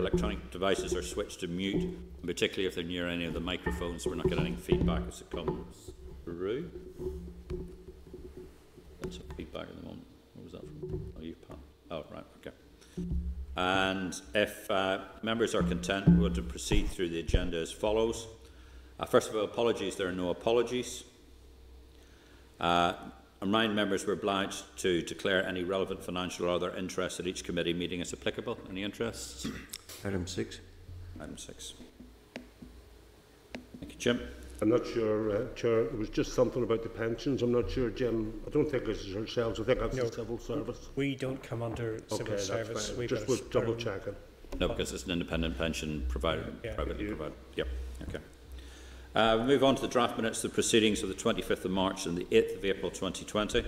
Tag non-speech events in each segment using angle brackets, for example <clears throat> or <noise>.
electronic devices are switched to mute, particularly if they're near any of the microphones, we're not getting any feedback as it comes through. That's some feedback at the moment. What was that from? Oh, you, Pat. Oh, right, okay. And if uh, members are content, we want to proceed through the agenda as follows. Uh, first of all, apologies. There are no apologies. Uh, remind members we're obliged to declare any relevant financial or other interests at each committee meeting as applicable. Any interests? <clears throat> Item six. Item six. Thank you, Jim. I'm not sure, uh, Chair, it was just something about the pensions. I'm not sure, Jim. I don't think it's yourselves. I think that's No. the civil service. We don't come under Okay, civil that's service. fine. We've Just was double spare- checking. No, because it's an independent pension provider, Yeah. privately You- provided. Yep, okay. Uh, we move on to the draft minutes of the proceedings of the 25th of March and the 8th of April 2020.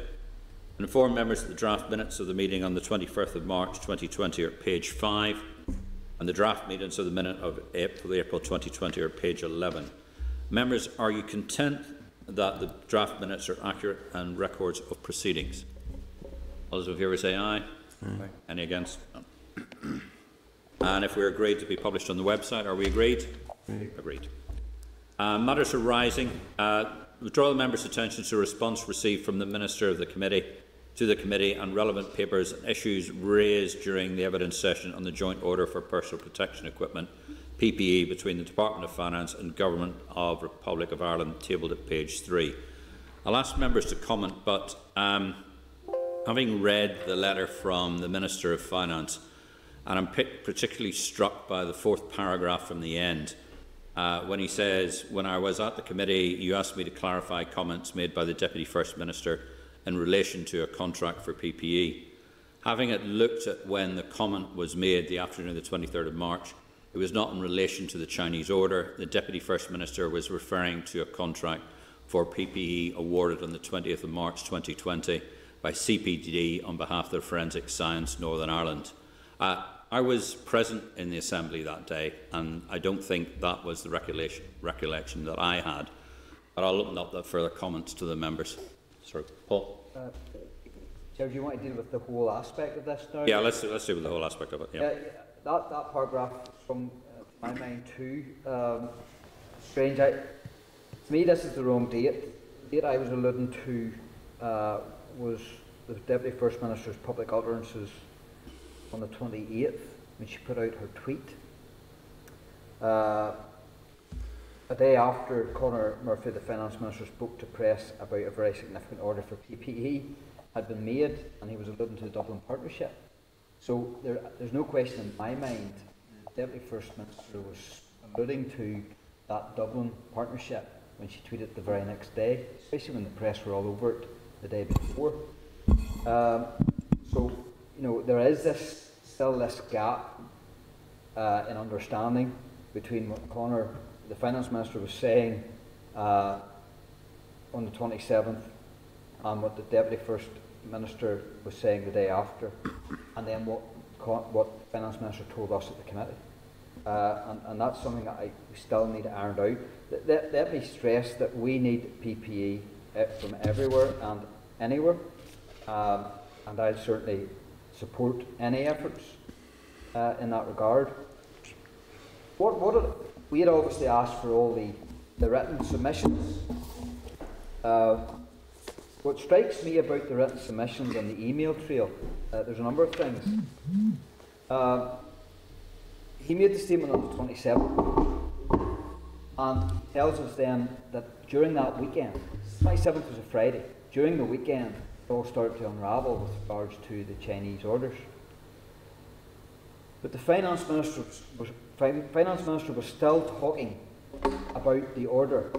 Inform members that the draft minutes of the meeting on the 21st of March 2020 are at page 5, and the draft minutes of the minute of April, April 2020 are at page 11. Members, are you content that the draft minutes are accurate and records of proceedings? All those in favour say aye. Aye. Any against? No. <clears throat> And if we're agreed to be published on the website, are we agreed? Agreed. Uh, matters arising. Uh, withdraw the members' attention to a response received from the Minister of the Committee to the Committee and relevant papers and issues raised during the evidence session on the joint order for personal protection equipment PPE between the Department of Finance and Government of Republic of Ireland, tabled at page 3. I'll ask members to comment, but um, having read the letter from the Minister of Finance, and I'm particularly struck by the fourth paragraph from the end, uh, when he says, When I was at the committee, you asked me to clarify comments made by the Deputy First Minister in relation to a contract for PPE. Having it looked at when the comment was made the afternoon of the 23rd of March, it was not in relation to the Chinese order. The Deputy First Minister was referring to a contract for PPE awarded on the 20th of March 2020 by CPD on behalf of the Forensic Science Northern Ireland. Uh, I was present in the Assembly that day, and I don't think that was the recollection, recollection that I had. But I'll open up the further comments to the members. Sorry, Paul? Uh, Chair, do you want to deal with the whole aspect of this now? Yeah, let's, let's do with the whole aspect of it. Yeah. Uh, that, that paragraph, from uh, my mind too, um, strange. I, to me, this is the wrong date. The date I was alluding to uh, was the Deputy First Minister's public utterances on the 28th when she put out her tweet. Uh, a day after Conor Murphy, the Finance Minister, spoke to press about a very significant order for PPE had been made, and he was alluding to the Dublin Partnership. So there, there's no question in my mind that the Deputy First Minister was alluding to that Dublin Partnership when she tweeted the very next day, especially when the press were all over it the day before. Um, so, you know, there is this still this gap uh, in understanding between what Conor, the Finance Minister, was saying uh, on the 27th and what the Deputy First Minister was saying the day after, and then what what the Finance Minister told us at the committee. Uh, and, and that's something that I, still need ironed out. Let, let, let me stress that we need PPE uh, from everywhere and anywhere, um, and I'll certainly support any efforts uh, in that regard. What, what we had obviously asked for all the, the written submissions. Uh, what strikes me about the written submissions and the email trail, uh, there's a number of things. Uh, he made the statement on the 27th and tells us then that during that weekend, 27th was a Friday, during the weekend, all start to unravel with regards to the Chinese orders. But the finance minister was, finance minister was still talking about the order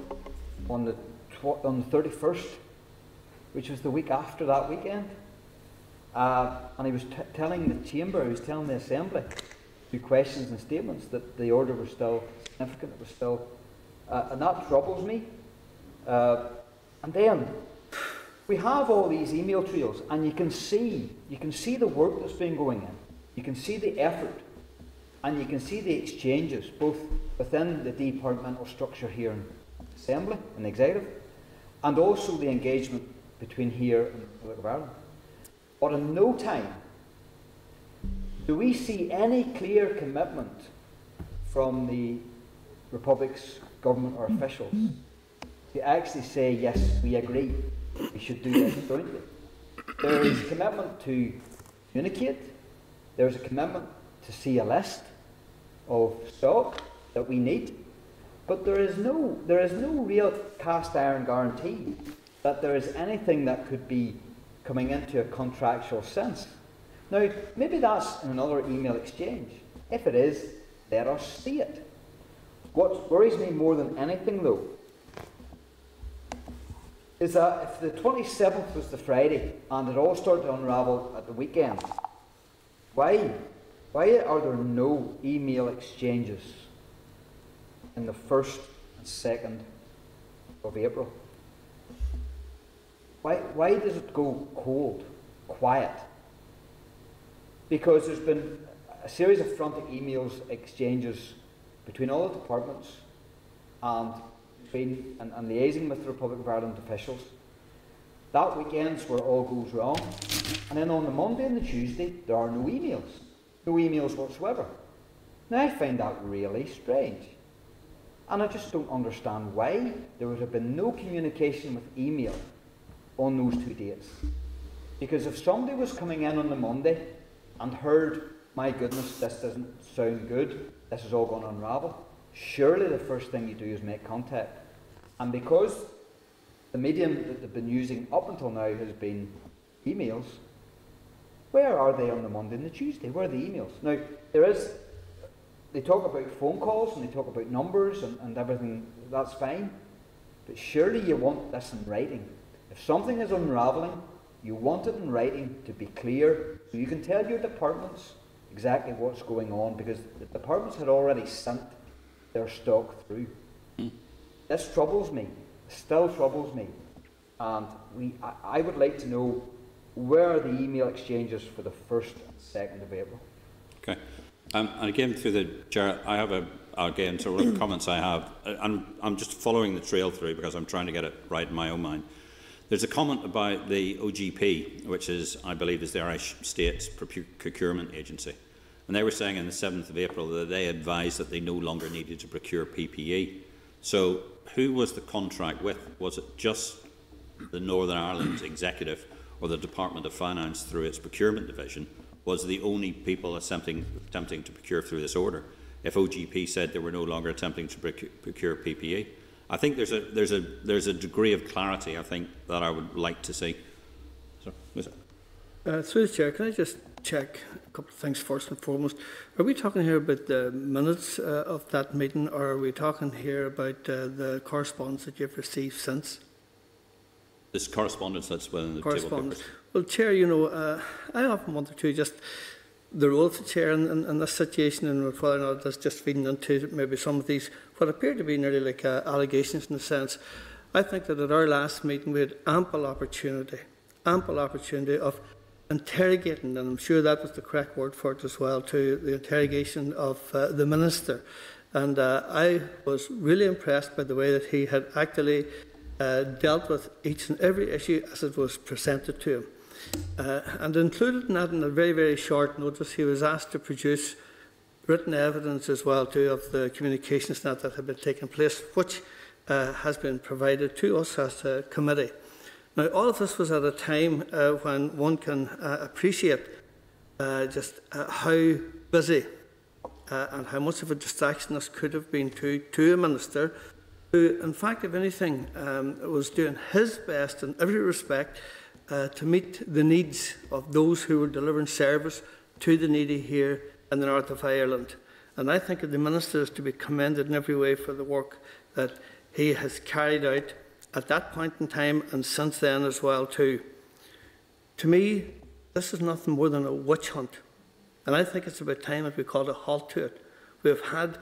on the on the 31st, which was the week after that weekend. Uh, and he was telling the chamber, he was telling the assembly, through questions and statements, that the order was still significant. It was still, uh, and that troubles me. Uh, and then we have all these email trails, and you can see, you can see the work that's been going in. You can see the effort, and you can see the exchanges, both within the departmental structure here in Assembly and Executive, and also the engagement between here and the Republic of Ireland. But in no time Do we see any clear commitment from the Republic's government or officials to actually say, yes, we agree, we should do this jointly? There is a commitment to communicate, there's a commitment to see a list of stock that we need, but there is no, there is no real cast iron guarantee that there is anything that could be coming into a contractual sense. Now, maybe that's in another email exchange. If it is, let us see it. What worries me more than anything, though, is that if the 27th was the Friday and it all started to unravel at the weekend, why, why are there no email exchanges in the 1st and 2nd of April? Why, why does it go cold, quiet? Because there's been a series of frantic emails exchanges between all the departments and and, and liaising with the Republic of Ireland officials. That weekend's where all goes wrong. And then on the Monday and the Tuesday, there are no emails. No emails whatsoever. Now I find that really strange. And I just don't understand why there would have been no communication with email on those two dates. Because if somebody was coming in on the Monday and heard, my goodness, this doesn't sound good, this is all going to unravel, surely the first thing you do is make contact. And because the medium that they've been using up until now has been emails, where are they on the Monday and the Tuesday? Where are the emails? Now, there is, they talk about phone calls and they talk about numbers and, and everything, that's fine. But surely you want this in writing. If something is unravelling, you want it in writing to be clear so you can tell your departments exactly what's going on because the departments had already sent their stock through. This troubles me, still troubles me. And we, I, I, would like to know where the email exchanges for the 1st and 2nd of April? Okay. Um, and again, through the chair, I have a, again, so whatever comments I have, I'm, I'm just following the trail through because I'm trying to get it right in my own mind. There's a comment about the OGP, which is, I believe, is the Irish State's procurement agency. And they were saying on the 7th of April that they advised that they no longer needed to procure PPE. So who was the contract with? Was it just the Northern Ireland Executive or the Department of Finance through its procurement division was the only people attempting, attempting to procure through this order? If OGP said they were no longer attempting to procure PPE? I think there's a, there's, a, there's a degree of clarity, I think, that I would like to see. So, uh, through the chair, can I just check couple of things first and foremost? Are we talking here about the minutes uh, of that meeting, or are we talking here about uh, the correspondence that you've received since? This correspondence that's within the correspondence. Table well, Chair, you know, uh, I often wonder too, just the role of the chair in, in, in, this situation and whether or not that's just feeding into maybe some of these what appear to be nearly like uh, allegations in a sense. I think that at our last meeting we had ample opportunity, ample opportunity of interrogating, and I'm sure that was the correct word for it as well, to the interrogation of uh, the minister. And uh, I was really impressed by the way that he had actually uh, dealt with each and every issue as it was presented to him. Uh, and included in that, in a very, very short notice, he was asked to produce written evidence as well too of the communications net that had been taking place, which uh, has been provided to us as a committee. Now, all of this was at a time uh, when one can uh, appreciate uh, just uh, how busy uh, and how much of a distraction this could have been to, to a minister who, in fact, if anything, um, was doing his best in every respect uh, to meet the needs of those who were delivering service to the needy here in the north of Ireland. And I think the Minister is to be commended in every way for the work that he has carried out at that point in time and since then as well too. To me, this is nothing more than a witch hunt. And I think it's about time that we called a halt to it. We have had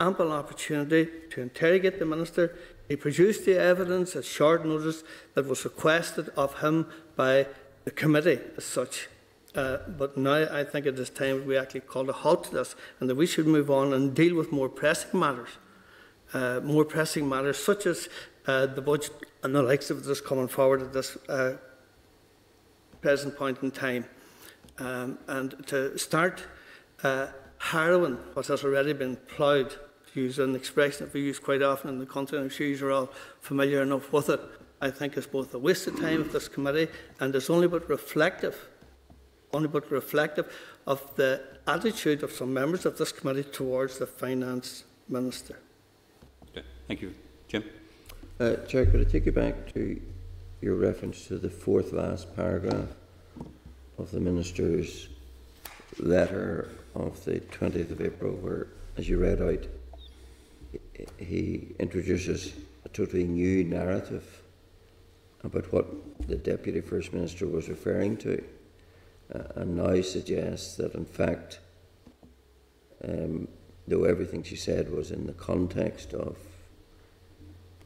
ample opportunity to interrogate the Minister. He produced the evidence at short notice that was requested of him by the committee as such. Uh, but now I think it is time we actually call a halt to this and that we should move on and deal with more pressing matters. Uh, more pressing matters such as uh, the budget and the likes of this coming forward at this uh, present point in time. Um, and to start uh, heroin, which has already been ploughed, to use an expression that we use quite often in the country, and I'm sure you're all familiar enough with it, I think is both a waste of time of this committee and is only but reflective, only but reflective of the attitude of some members of this committee towards the finance minister. Okay, thank you. Jim? Uh, Chair, could I take you back to your reference to the fourth last paragraph of the Minister's letter of the 20th of April, where, as you read out, he- introduces a totally new narrative about what the Deputy First Minister was referring to, uh, and now suggests that, in fact, um, though everything she said was in the context of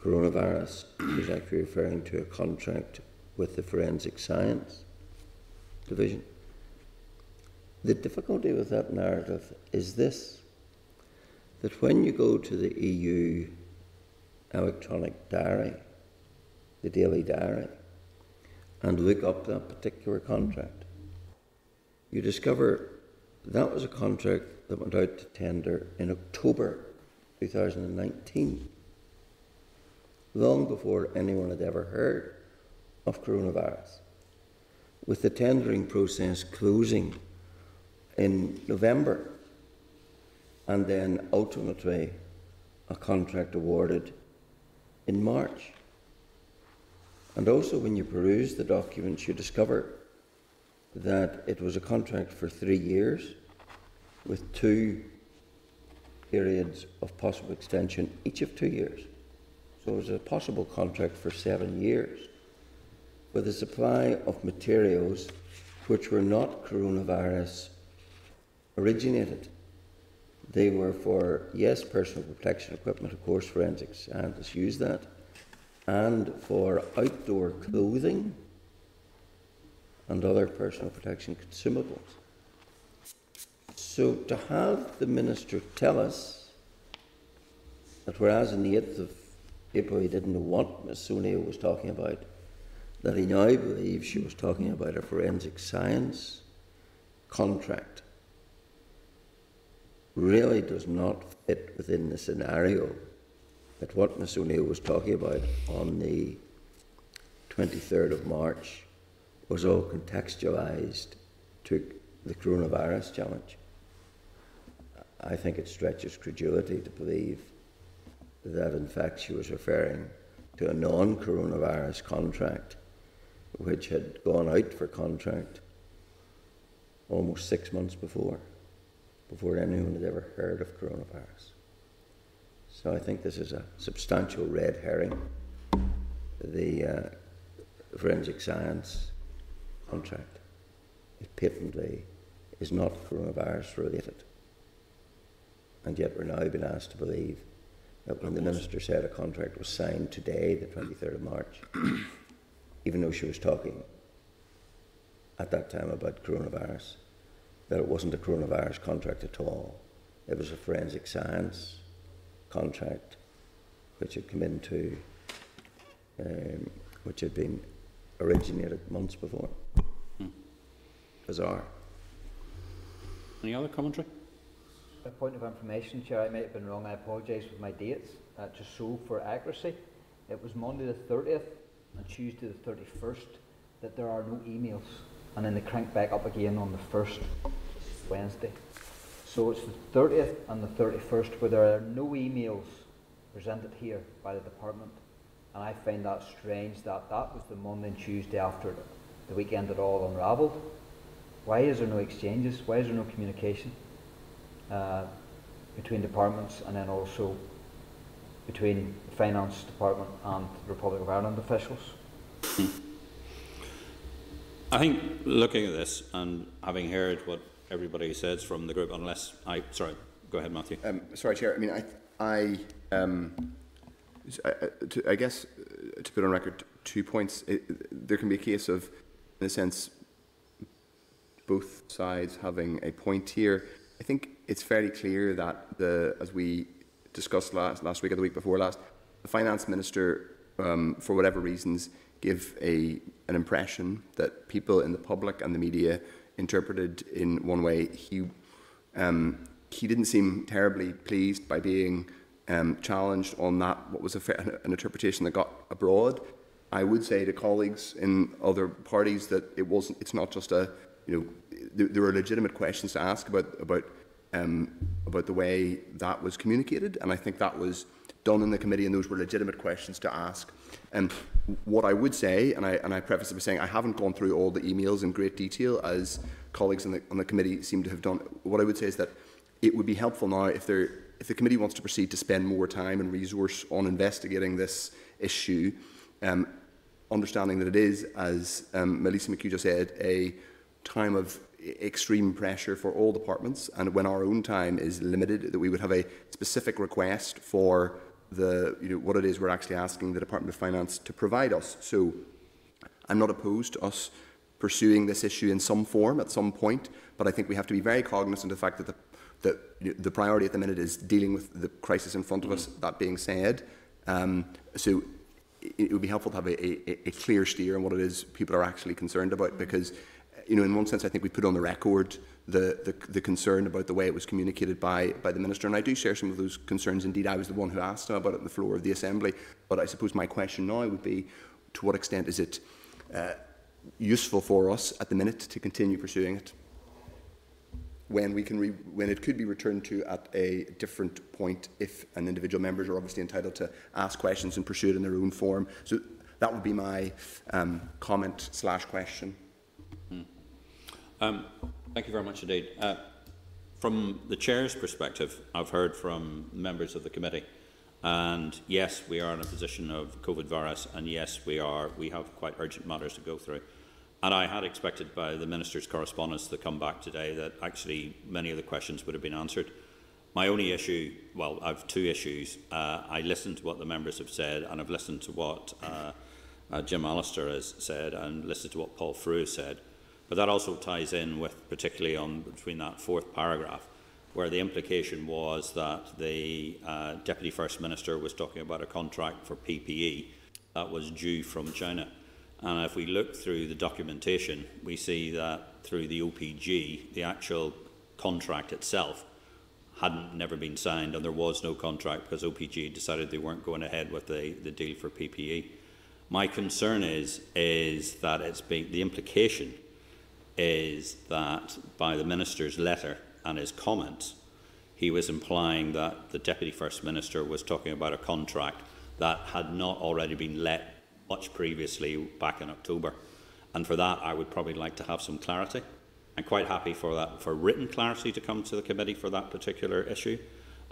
coronavirus, she was actually referring to a contract with the Forensic Science Division. The difficulty with that narrative is this that when you go to the EU electronic diary, the daily diary, and look up that particular contract, you discover that was a contract that went out to tender in October 2019, long before anyone had ever heard of coronavirus. With the tendering process closing in November, and then ultimately a contract awarded in March. And also, when you peruse the documents, you discover that it was a contract for three years with two periods of possible extension, each of two years. Was a possible contract for seven years for the supply of materials which were not coronavirus originated. They were for, yes, personal protection equipment, of course, forensic scientists use that, and for outdoor clothing and other personal protection consumables. So to have the minister tell us that whereas on the 8th of April he didn't know what Ms Sonia was talking about, that he now believes she was talking about a forensic science contract really does not fit within the scenario that what Ms O'Neill was talking about on the 23rd of March was all contextualised to the coronavirus challenge. I think it stretches credulity to believe that in fact she was referring to a non coronavirus contract which had gone out for contract almost six months before, before anyone had ever heard of coronavirus. So I think this is a substantial red herring. The uh, forensic science contract it patently is not coronavirus related. And yet we're now being asked to believe when the minister said a contract was signed today, the 23rd of March, <clears throat> even though she was talking at that time about coronavirus, that it wasn't a coronavirus contract at all. It was a forensic science contract which had come into, um, which had been originated months before. Bizarre. Any other commentary? A point of information, Chair, I might have been wrong, I apologise with my dates, uh, just so for accuracy. It was Monday the 30th and Tuesday the 31st that there are no emails, and then they crank back up again on the 1st, Wednesday. So it's the 30th and the 31st where there are no emails presented here by the department, and I find that strange that that was the Monday and Tuesday after the weekend it all unravelled. Why is there no exchanges? Why is there no communication? Uh, between departments and then also between the finance department and the Republic of Ireland officials. I think looking at this and having heard what everybody says from the group, unless I, sorry, go ahead, Matthew. Um, sorry, Chair. I mean, I, I, um, I, I- to, I guess uh, to put on record two points. It, there can be a case of, in a sense, both sides having a point here. I think it's fairly clear that the, as we discussed last last week or the week before last, the finance minister, um, for whatever reasons, gave a an impression that people in the public and the media interpreted in one way. He um, he didn't seem terribly pleased by being um, challenged on that, what was a fair, an interpretation that got abroad. I would say to colleagues in other parties that it wasn't, it's not just a, you know, there, there are legitimate questions to ask about, about, um, about the way that was communicated. And I think that was done in the committee and those were legitimate questions to ask. And what I would say, and I, and I preface it by saying I haven't gone through all the emails in great detail as colleagues on the, on the committee seem to have done. What I would say is that it would be helpful now if, there, if the committee wants to proceed to spend more time and resource on investigating this issue, um, understanding that it is, as um, Maolíosa McHugh just said, a time of extreme pressure for all departments, and when our own time is limited, that we would have a specific request for the, you know, what it is we're actually asking the Department of Finance to provide us. So I'm not opposed to us pursuing this issue in some form at some point, but I think we have to be very cognizant of the fact that the, that the priority at the minute is dealing with the crisis in front of us. That being said, um, so it, it would be helpful to have a, a, a clear steer on what it is people are actually concerned about because you know, in one sense, I think we put on the record the, the, the concern about the way it was communicated by, by the Minister. And I do share some of those concerns. Indeed, I was the one who asked about it on the floor of the Assembly. But I suppose my question now would be, to what extent is it uh, useful for us at the minute to continue pursuing it? When, we can when it could be returned to at a different point if an individual members are obviously entitled to ask questions and pursue it in their own form. So that would be my um, comment slash question. Um, thank you very much indeed. Uh, from the chair's perspective, I've heard from members of the committee, and yes, we are in a position of COVID virus, and yes, we are. We have quite urgent matters to go through. And I had expected by the minister's correspondence to come back today that actually many of the questions would have been answered. My only issue, well, I have two issues. Uh, I listened to what the members have said, and I've listened to what uh, uh, Jim Allister has said, and listened to what Paul Frew said. But that also ties in with, particularly on between that fourth paragraph, where the implication was that the uh, Deputy First Minister was talking about a contract for PPE that was due from China. And if we look through the documentation, we see that through the OPG, the actual contract itself hadn't never been signed and there was no contract because OPG decided they weren't going ahead with the, the deal for PPE. My concern is, is that it's been, the implication is that by the minister's letter and his comments, he was implying that the Deputy First Minister was talking about a contract that had not already been let much previously back in October. And for that, I would probably like to have some clarity. I'm quite happy for that, for written clarity to come to the committee for that particular issue,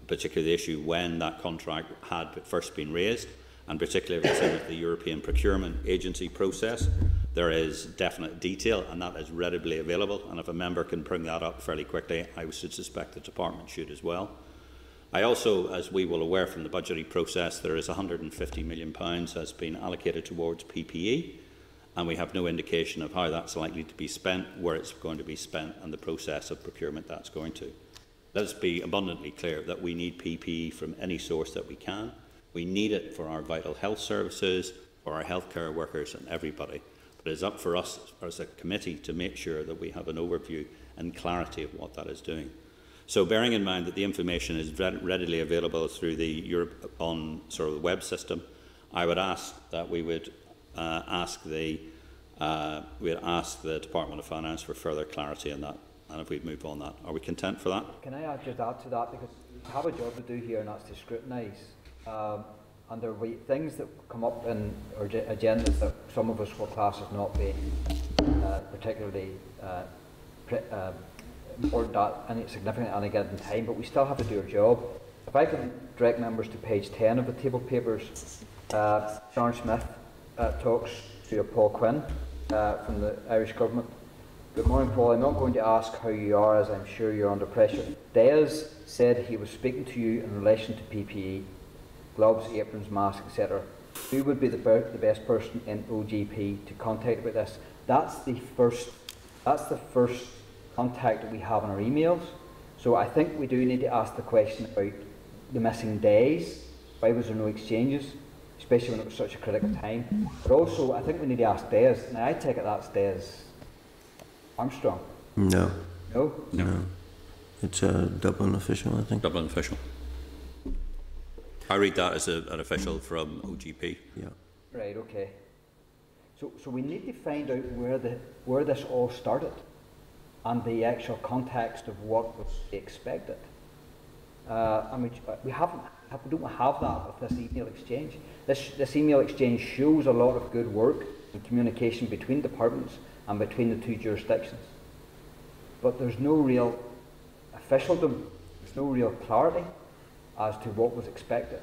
particularly the issue when that contract had first been raised, and particularly it's the European Procurement Agency process, there is definite detail and that is readily available. And if a member can bring that up fairly quickly, I should suspect the department should as well. I also, as we will aware from the budgetary process, there is £150 million has been allocated towards PPE, and we have no indication of how that's likely to be spent, where it's going to be spent, and the process of procurement that's going to. Let us be abundantly clear that we need PPE from any source that we can. We need it for our vital health services, for our healthcare workers, and everybody. But it is up for us as a committee to make sure that we have an overview and clarity of what that is doing. So bearing in mind that the information is readily available through the Europe on sort of the web system, I would ask that we would uh, ask the uh, we would ask the Department of Finance for further clarity on that, and if we'd move on that, are we content for that? Can I just add to that because we have a job to do here, and that's to scrutinise um, and there will things that come up in our agendas that some of us will class as not being uh, particularly uh, uh, important at any significant at any given time, but we still have to do our job. If I can direct members to page 10 of the table papers, uh, Sharon Smith uh, talks to Paul Quinn uh, from the Irish Government. Good morning, Paul. I'm not going to ask how you are, as I'm sure you're under pressure. Des said he was speaking to you in relation to PPE gloves, aprons, masks, etc. Who would be the, the best person in OGP to contact about this? That's the first. That's the first contact that we have in our emails. So I think we do need to ask the question about the missing days. Why was there no exchanges, especially when it was such a critical time? But also, I think we need to ask Des. Now, I take it that's Des Armstrong. No. No. No. It's a Dublin official, I think. Dublin official. I read that as a, an official from OGP. Yeah. Right, okay. So, so we need to find out where the, where this all started and the actual context of what was expected. Uh, and we, we haven't, we don't have that with this email exchange. This, this email exchange shows a lot of good work and communication between departments and between the two jurisdictions. But there's no real officialdom, there's no real clarity as to what was expected.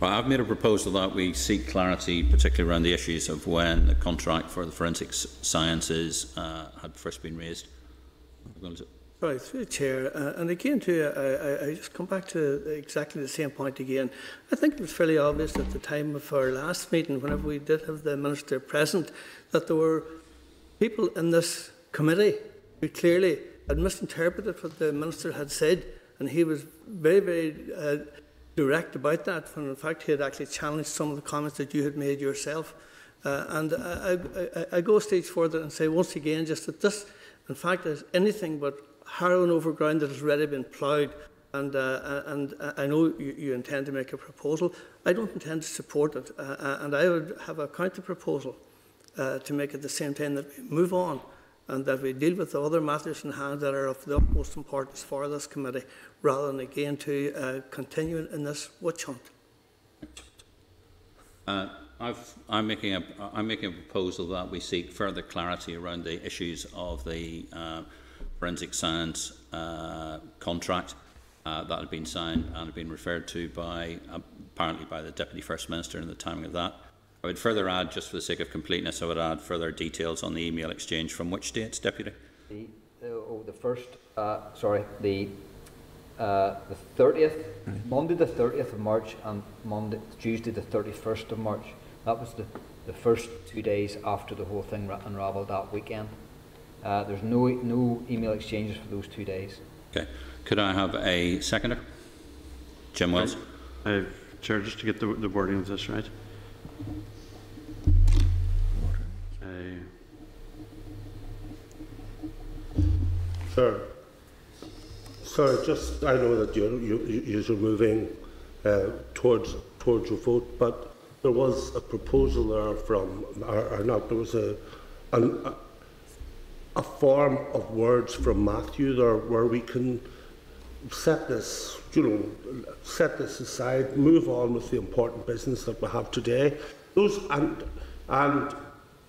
Well, I've made a proposal that we seek clarity, particularly around the issues of when the contract for the forensic sciences uh, had first been raised. I'm going to- Right, through the chair, uh, and again too, I, I, I just come back to exactly the same point again. I think it was fairly obvious at the time of our last meeting, whenever we did have the minister present, that there were people in this committee who clearly had misinterpreted what the minister had said, and he was very, very uh, direct about that. When in fact he had actually challenged some of the comments that you had made yourself. Uh, and I, I, I go a stage further and say once again, just that this, in fact, is anything but harrowing over ground that has already been ploughed. And, uh, and I know you, you intend to make a proposal. I don't intend to support it. Uh, uh, and I would have a counter proposal uh, to make at the same time that we move on and that we deal with the other matters in hand that are of the utmost importance for this committee, rather than again to uh, continue in this witch hunt. Uh, I've, I'm, making a, I'm making a proposal that we seek further clarity around the issues of the uh, forensic science uh, contract uh, that had been signed and had been referred to by, apparently by the Deputy First Minister and the timing of that. I would further add, just for the sake of completeness, I would add further details on the email exchange from which dates, Deputy? The, the, oh, the first, uh, sorry, the, uh, the thirtieth, Monday the thirtieth of March and Monday, Tuesday the thirty-first of March. That was the, the first two days after the whole thing ra- unravelled that weekend. Uh, there's no, no email exchanges for those two days. Okay. Could I have a seconder? Jim Wells? Uh, Chair, just to get the, the wording of this right. Sir, sorry, just, I know that you're, you, you- you're moving uh, towards, towards your vote, but there was a proposal there from, or, or not, there was a, an, a, a form of words from Matthew there where we can set this, you know, set this aside, move on with the important business that we have today. Those and and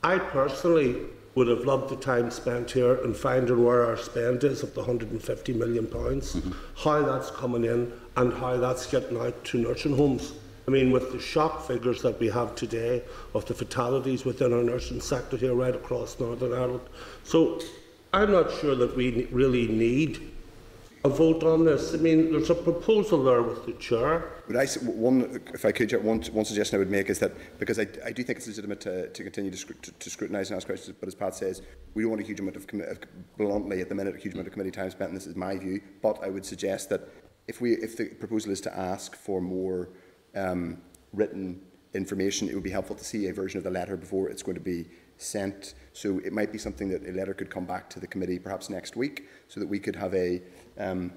I personally would have loved the time spent here and finding where our spend is of the 150 million pounds, mm-hmm. how that's coming in, and how that's getting out to nursing homes. I mean, with the shock figures that we have today of the fatalities within our nursing sector here right across Northern Ireland. So I'm not sure that we really need a vote on this. I mean, there's a proposal there with the chair. Would I, one, if I could, one, one suggestion I would make is that, because I, I do think it's legitimate to, to continue to, to, to scrutinise and ask questions, but as Pat says, we don't want a huge amount of, of, bluntly at the minute, a huge amount of committee time spent, and this is my view, but I would suggest that if we, if the proposal is to ask for more um, written information, it would be helpful to see a version of the letter before it's going to be sent. So it might be something that a letter could come back to the committee perhaps next week, so that we could have a, um,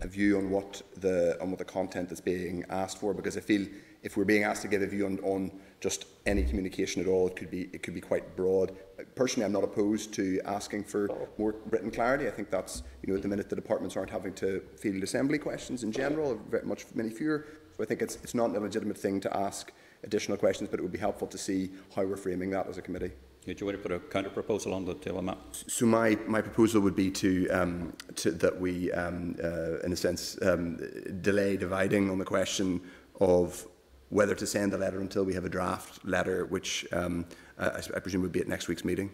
a view on what the on what the content is being asked for because I feel if we're being asked to give a view on, on just any communication at all it could be it could be quite broad. Personally I'm not opposed to asking for more written clarity. I think that's you know at the minute the departments aren't having to field assembly questions in general very much many fewer. So I think it's it's not a legitimate thing to ask additional questions but it would be helpful to see how we're framing that as a committee Do you want to put a counter proposal on the table, Matt? so my, my proposal would be to, um, to that we, um, uh, in a sense, um, delay dividing on the question of whether to send the letter until we have a draft letter, which um, I, I presume would be at next week's meeting.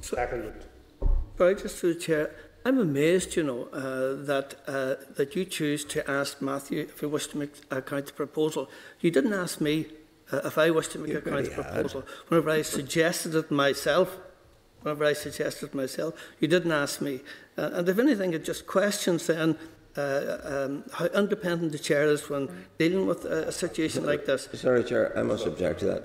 Seconded. Right, just through the chair, I'm amazed, you know, uh, that uh, that you choose to ask Matthew if he wished to make a counter proposal. You didn't ask me uh, if I wished to make You a counter already proposal. Whenever I suggested it myself, whenever I suggested it myself, you didn't ask me. Uh, and if anything, it just questions then uh, um, how independent the chair is when dealing with a, a situation like this. Sorry, Chair, I must object to that.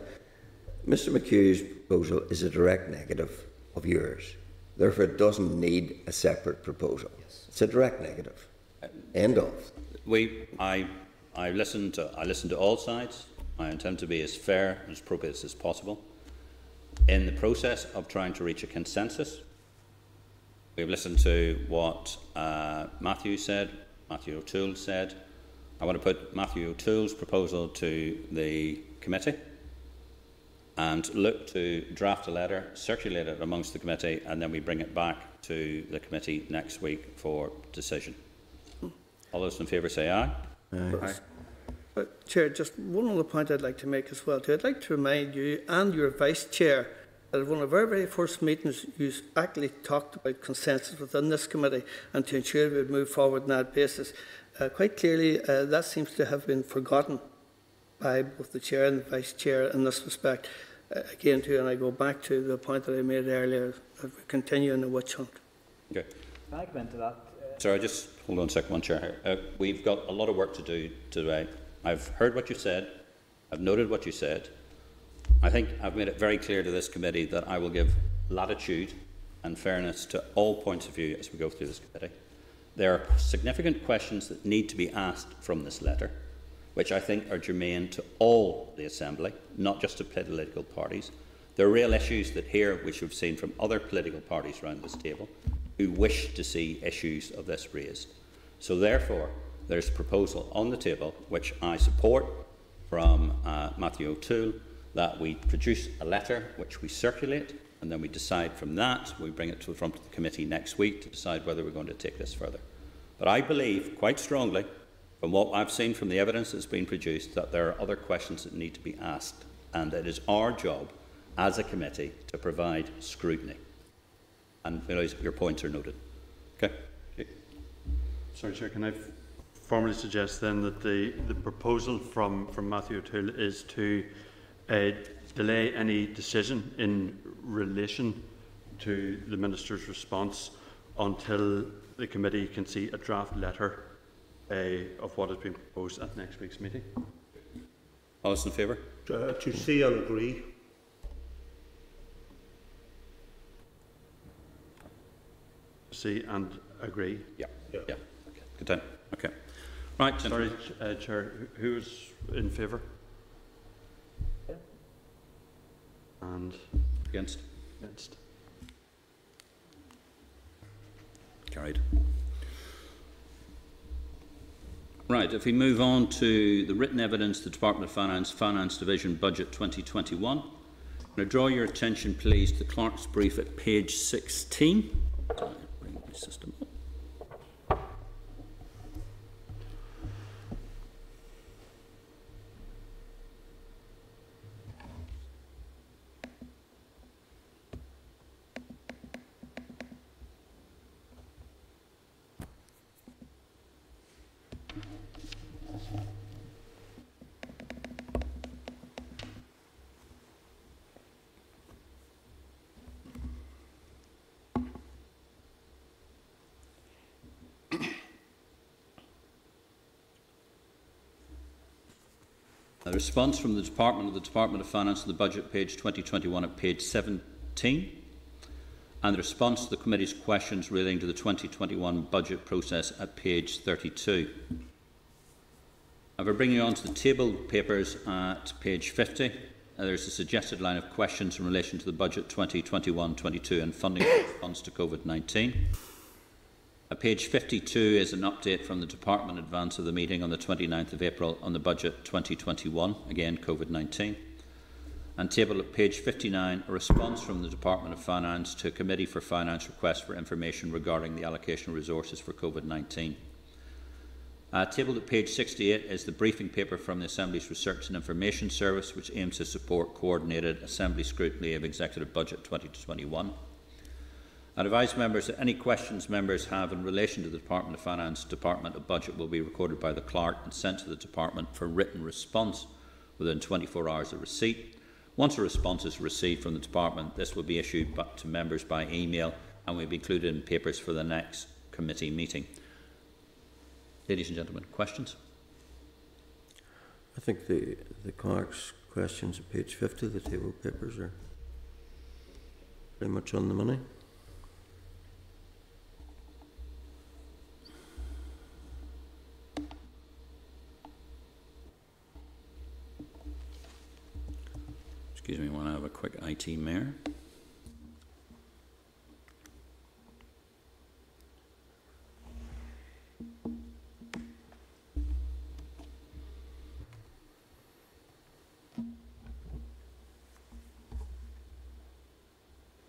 Mr McHugh's proposal is a direct negative of yours. Therefore, it doesn't need a separate proposal. Yes. It's a direct negative. End of. We, I, I listened to, I listened to all sides. I intend to be as fair and as appropriate as possible. In the process of trying to reach a consensus, we've listened to what uh, Matthew said, Matthew O'Toole said. I want to put Matthew O'Toole's proposal to the committee and look to draft a letter, circulate it amongst the committee, and then we bring it back to the committee next week for decision. All those in favour say aye. Aye. But Chair, just one other point I'd like to make as well too. I'd like to remind you and your Vice Chair that at one of our very first meetings you actually talked about consensus within this committee and to ensure we would move forward on that basis. Uh, quite clearly, uh, that seems to have been forgotten by both the Chair and the Vice Chair in this respect. Uh, again, too, and I go back to the point that I made earlier, that we continue in the witch hunt. Okay. Can I come into that? Uh, Sorry, just hold on a second, one chair. Uh, we've got a lot of work to do today. I've heard what you said. I've noted what you said. I think I've made it very clear to this committee that I will give latitude and fairness to all points of view as we go through this committee. There are significant questions that need to be asked from this letter, which I think are germane to all the Assembly, not just to political parties. There are real issues that here, which we've seen from other political parties around this table, who wish to see issues of this raised. So therefore, there's a proposal on the table, which I support, from uh, Matthew O'Toole, that we produce a letter which we circulate, and then we decide from that, we bring it to the front of the committee next week to decide whether we're going to take this further. But I believe quite strongly, from what I've seen from the evidence that's been produced, that there are other questions that need to be asked, and it is our job as a committee to provide scrutiny. And you know, your points are noted. Okay. Sorry, Chair, can I formally suggest then that the, the proposal from, from Matthew O'Toole is to uh, delay any decision in relation to the Minister's response until the committee can see a draft letter uh, of what has been proposed at next week's meeting? All those in favour? Uh, to see and agree. See and agree. Yeah. Yeah. Yeah. Okay. Continue. Okay. Right. Sorry, gentlemen. Ch- uh, Chair, who- who is in favour? Yeah. And Against? against? Carried. Right, if we move on to the written evidence, the Department of Finance, Finance Division Budget 2021. I'm going to draw your attention, please, to the clerk's brief at page 16. Bring my system up. A response from the Department of the Department of Finance to the budget, page 2021 at page 17, and the response to the committee's questions relating to the 2021 budget process at page 32. If I bring you on to the table papers at page 50, uh, there's a suggested line of questions in relation to the budget 2021-22 and funding response to COVID-19. Page 52 is an update from the Department advance of the meeting on the 29th of April on the budget 2021, again COVID-19. And table at page 59, a response from the Department of Finance to a Committee for Finance request for information regarding the allocation of resources for COVID-19. Uh, tabled at page 68 is the briefing paper from the Assembly's Research and Information Service, which aims to support coordinated Assembly scrutiny of Executive Budget 2021. I advise members that any questions members have in relation to the Department of Finance Department of Budget will be recorded by the clerk and sent to the department for written response within 24 hours of receipt. Once a response is received from the department, this will be issued to members by email and will be included in papers for the next committee meeting. Ladies and gentlemen, questions? I think the, the clerk's questions at page 50 of the table papers are pretty much on the money. Excuse me while I a mayor.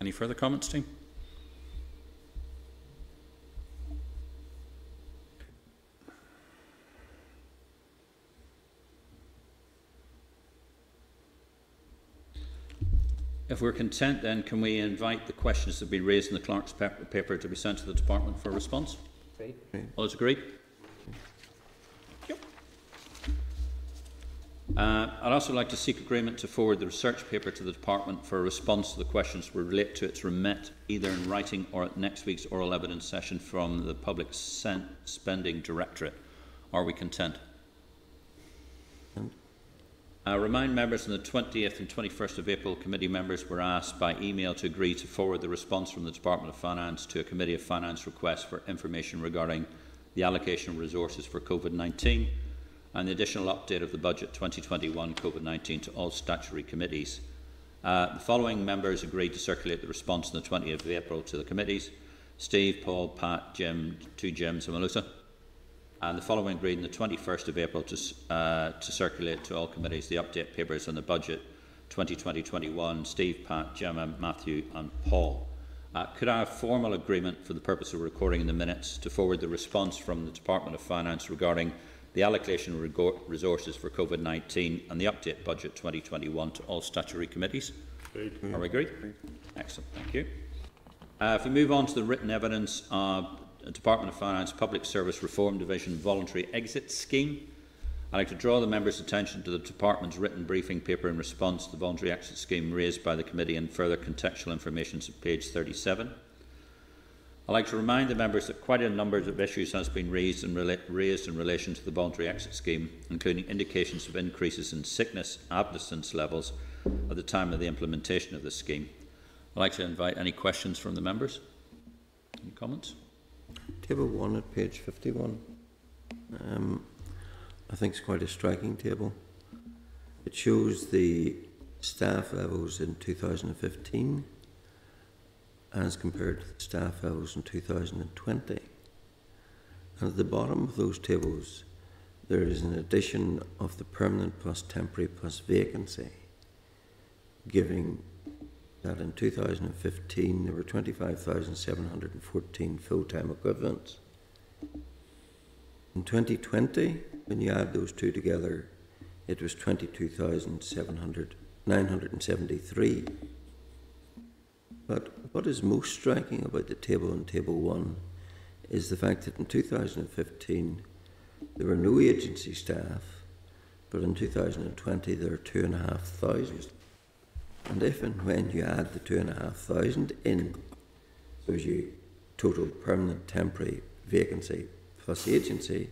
Any further comments, team? We're content, then can we invite the questions that have been raised in the clerk's pap- paper to be sent to the department for a response? Agreed. All those agreed? Uh, I'd also like to seek agreement to forward the research paper to the department for a response to the questions which relate to its remit, either in writing or at next week's oral evidence session from the Public Spending Directorate. Are we content? I remind members on the 20th and 21st of April, committee members were asked by email to agree to forward the response from the Department of Finance to a Committee of Finance request for information regarding the allocation of resources for COVID-19 and the additional update of the budget 2021 COVID-19 to all statutory committees. Uh, the following members agreed to circulate the response on the 20th of April to the committees. Steve, Paul, Pat, Jim, two Jims and Melissa and the following agreed on the 21st of April to, uh, to circulate to all committees the update papers on the budget 2020-21, Steve, Pat, Gemma, Matthew and Paul. Uh, could I have formal agreement for the purpose of recording in the minutes to forward the response from the Department of Finance regarding the allocation of resources for COVID-19 and the update budget 2021 to all statutory committees? Agreed. Are we agreed? Excellent, thank you. Uh, if we move on to the written evidence, uh, Department of Finance Public Service Reform Division Voluntary Exit Scheme. I'd like to draw the members' attention to the Department's written briefing paper in response to the voluntary exit scheme raised by the committee and further contextual information at page 37. I'd like to remind the members that quite a number of issues has been raised in, rela- raised in relation to the voluntary exit scheme, including indications of increases in sickness absence levels at the time of the implementation of the scheme. I'd like to invite any questions from the members. Any comments? Table one at page fifty-one. Um, I think it's quite a striking table. It shows the staff levels in two thousand and fifteen as compared to the staff levels in two thousand and twenty. And at the bottom of those tables, there is an addition of the permanent plus temporary plus vacancy, giving that in 2015 there were 25,714 full-time equivalents. In 2020, when you add those two together, it was 22,973. But what is most striking about the table in Table 1 is the fact that in 2015 there were no agency staff, but in 2020 there are 2,500. And if and when you add the two and a half thousand in, so as you total permanent temporary vacancy plus agency,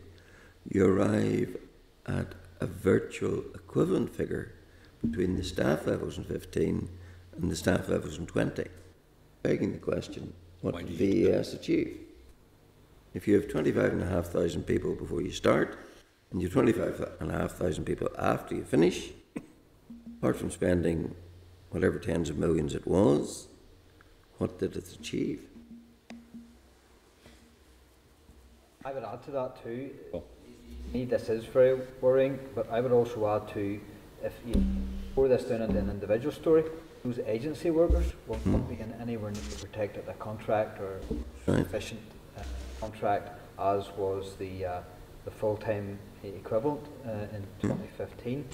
you arrive at a virtual equivalent figure between the staff levels in 15 and the staff levels in 20. Begging the question, what did VES achieve? If you have 25,500 people before you start, and you have 25,500 people after you finish, apart from spending whatever tens of millions it was, what did it achieve? I would add to that too. Cool. To me, this is very worrying, but I would also add to if you pour this down into an individual story, those agency workers will not be in anywhere near protected a contract or Right. sufficient uh, contract as was the uh, the full-time equivalent uh, in 2015.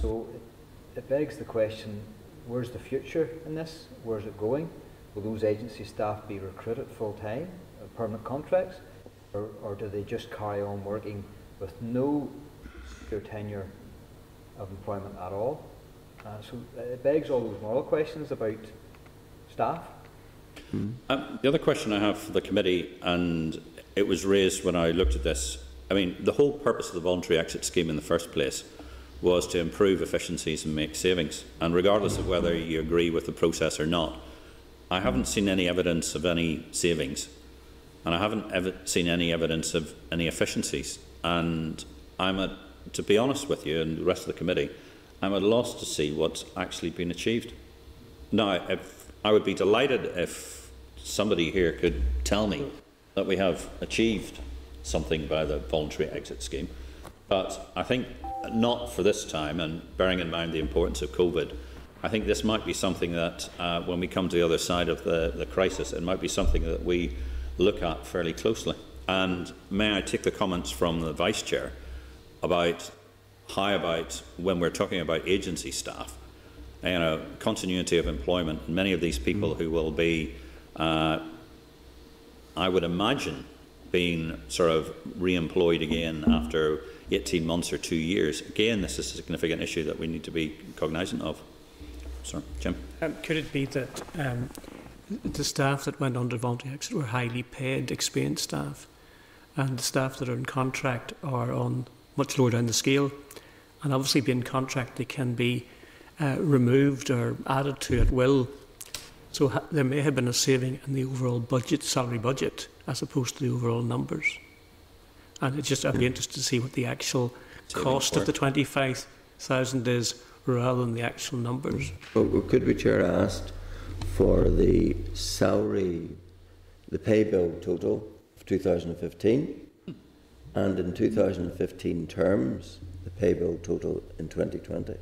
So it, it begs the question: Where's the future in this? Where's it going? Will those agency staff be recruited full-time, uh, permanent contracts, or, or do they just carry on working with no secure tenure of employment at all? Uh, so it begs all those moral questions about staff. Um, the other question I have for the committee, and it was raised when I looked at this, I mean, the whole purpose of the voluntary exit scheme in the first place was to improve efficiencies and make savings. And regardless of whether you agree with the process or not, I haven't seen any evidence of any savings, and I haven't ever seen any evidence of any efficiencies. And I'm, a, to be honest with you and the rest of the committee, I'm at a loss to see what's actually been achieved. Now, if, I would be delighted if somebody here could tell me that we have achieved something by the voluntary exit scheme, but I think not for this time, and bearing in mind the importance of COVID, I think this might be something that, uh, when we come to the other side of the, the crisis, it might be something that we look at fairly closely. And may I take the comments from the Vice Chair about how about when we're talking about agency staff, you know, continuity of employment, and many of these people who will be, uh, I would imagine, being sort of re-employed again after 18 months or two years. Again, this is a significant issue that we need to be cognizant of. Sorry, Jim. Um, could it be that um, the staff that went under voluntary exit were highly paid, experienced staff, and the staff that are in contract are on much lower down the scale? And obviously, being contract, they can be uh, removed or added to at will. So there may have been a saving in the overall budget, salary budget, as opposed to the overall numbers. And it's just I'd be interested to see what the actual Saving cost for of the twenty-five thousand is, rather than the actual numbers. But could we, Chair, asked for the salary, the pay bill total of 2015, and in 2015 terms, the pay bill total in 2020?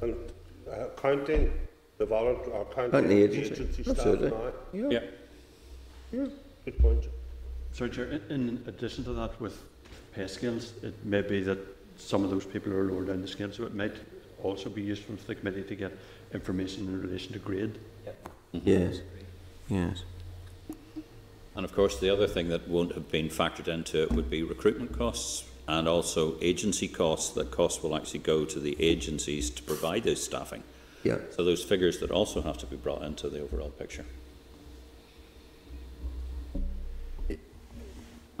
And uh, counting the voluntary, or counting Counting the the agency. agency staff Absolutely. now. Yeah. Good point. Sorry, Chair, in- in addition to that, with pay scales, it may be that some of those people are lower down the scale, so it might also be useful for the committee to get information in relation to grade. Yes. Yes. And of course, the other thing that won't have been factored into it would be recruitment costs and also agency costs. That costs will actually go to the agencies to provide those staffing. Yeah. So those figures that also have to be brought into the overall picture.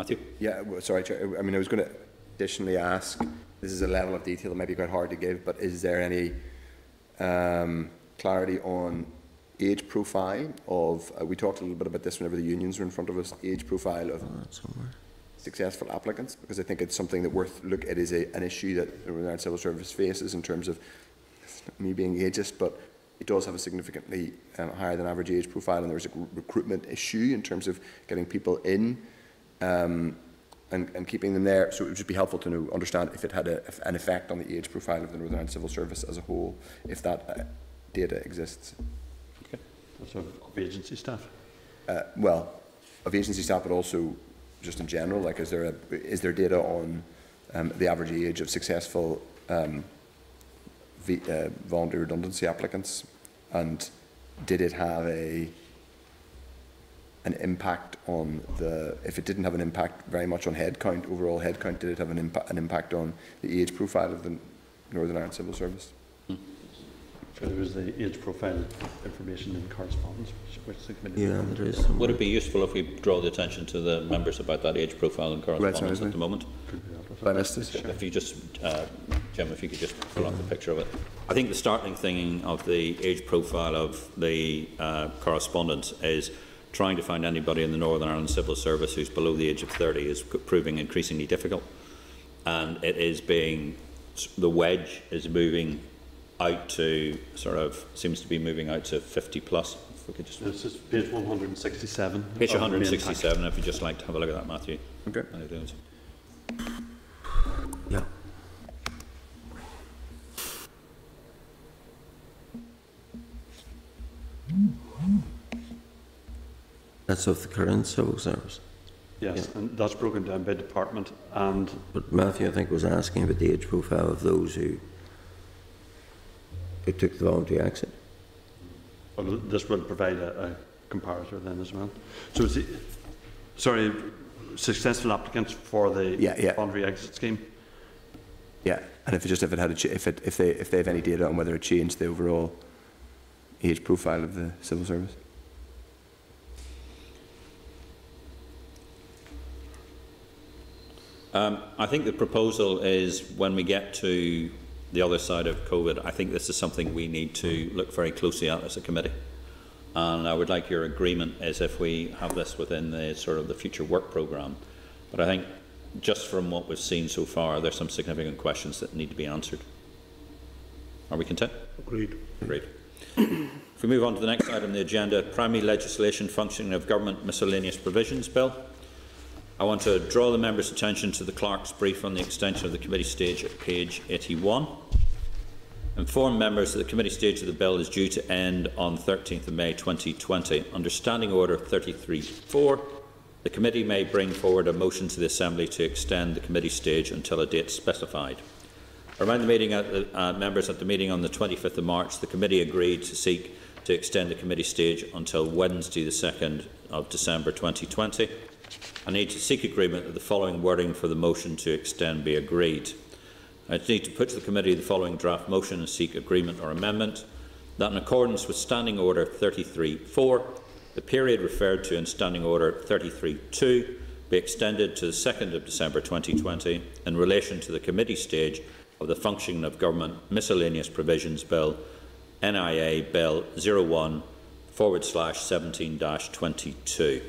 Matthew? Yeah, well, sorry, I mean, I was going to additionally ask, this is a level of detail that may be quite hard to give, but is there any um, clarity on age profile of, uh, we talked a little bit about this whenever the unions were in front of us, age profile of successful applicants, because I think it's something that worth look, it is a, an issue that the Northern Civil Service faces in terms of me being ageist, but it does have a significantly um, higher than average age profile, and there's a recruitment issue in terms of getting people in um, and, and keeping them there. So it would just be helpful to know, understand if it had a, if an effect on the age profile of the Northern Ireland Civil Service as a whole, if that uh, data exists. Also of agency staff. Uh, well, of agency staff, but also just in general, like is there a, is there data on um, the average age of successful um, uh, voluntary redundancy applicants, and did it have a an impact on the? If it didn't have an impact very much on headcount, overall headcount, did it have an impact an impact on the age profile of the Northern Ireland Civil Service? So there was the age profile information in correspondence, which, which the committee. Yeah, there is some. Would it be useful if we draw the attention to the members about that age profile and correspondence sorry. at the moment? I missed this? If you just, uh, Jim, if you could just pull up the picture of it. I think the startling thing of the age profile of the uh, correspondence is trying to find anybody in the Northern Ireland Civil Service who's below the age of 30 is proving increasingly difficult. And it is being, the wedge is moving out to sort of, seems to be moving out to 50 plus. If we could just, This is page 167. page of the main pack. 167, if you'd just like to have a look at that, Matthew. Okay. How you doing? Yeah. That's of the current civil service. Yes, and that's broken down by department and But Matthew, I think, was asking about the age profile of those who, who took the voluntary exit. well, this will provide a, a comparator then as well. So the- sorry, successful applicants for the Yeah, yeah. voluntary exit scheme? Yeah, and if it just if it had a if it if they if they have any data on whether it changed the overall age profile of the civil service. Um, I think the proposal is when we get to the other side of COVID, I think this is something we need to look very closely at as a committee. And I would like your agreement as if we have this within the sort of the future work programme. But I think just from what we've seen so far, there's some significant questions that need to be answered. Are we content? Agreed. Agreed. if we move on to the next item on the agenda, Primary Legislation Functioning of Government Miscellaneous Provisions Bill. I want to draw the members' attention to the clerk's brief on the extension of the committee stage at page 81. Inform members that the committee stage of the bill is due to end on 13th of May 2020. Under Standing Order 33.4, the committee may bring forward a motion to the Assembly to extend the committee stage until a date specified. I remind the meeting at the, uh, members at the meeting on the 25th of March, the committee agreed to seek to extend the committee stage until Wednesday, the 2nd of December 2020. I need to seek agreement that the following wording for the motion to extend be agreed. I need to put to the committee the following draft motion and seek agreement or amendment that in accordance with Standing Order 33.4, the period referred to in Standing Order 33.2 be extended to the 2nd of December 2020 in relation to the committee stage of the Functioning of Government Miscellaneous Provisions Bill, NIA Bill 01 forward slash 17 22.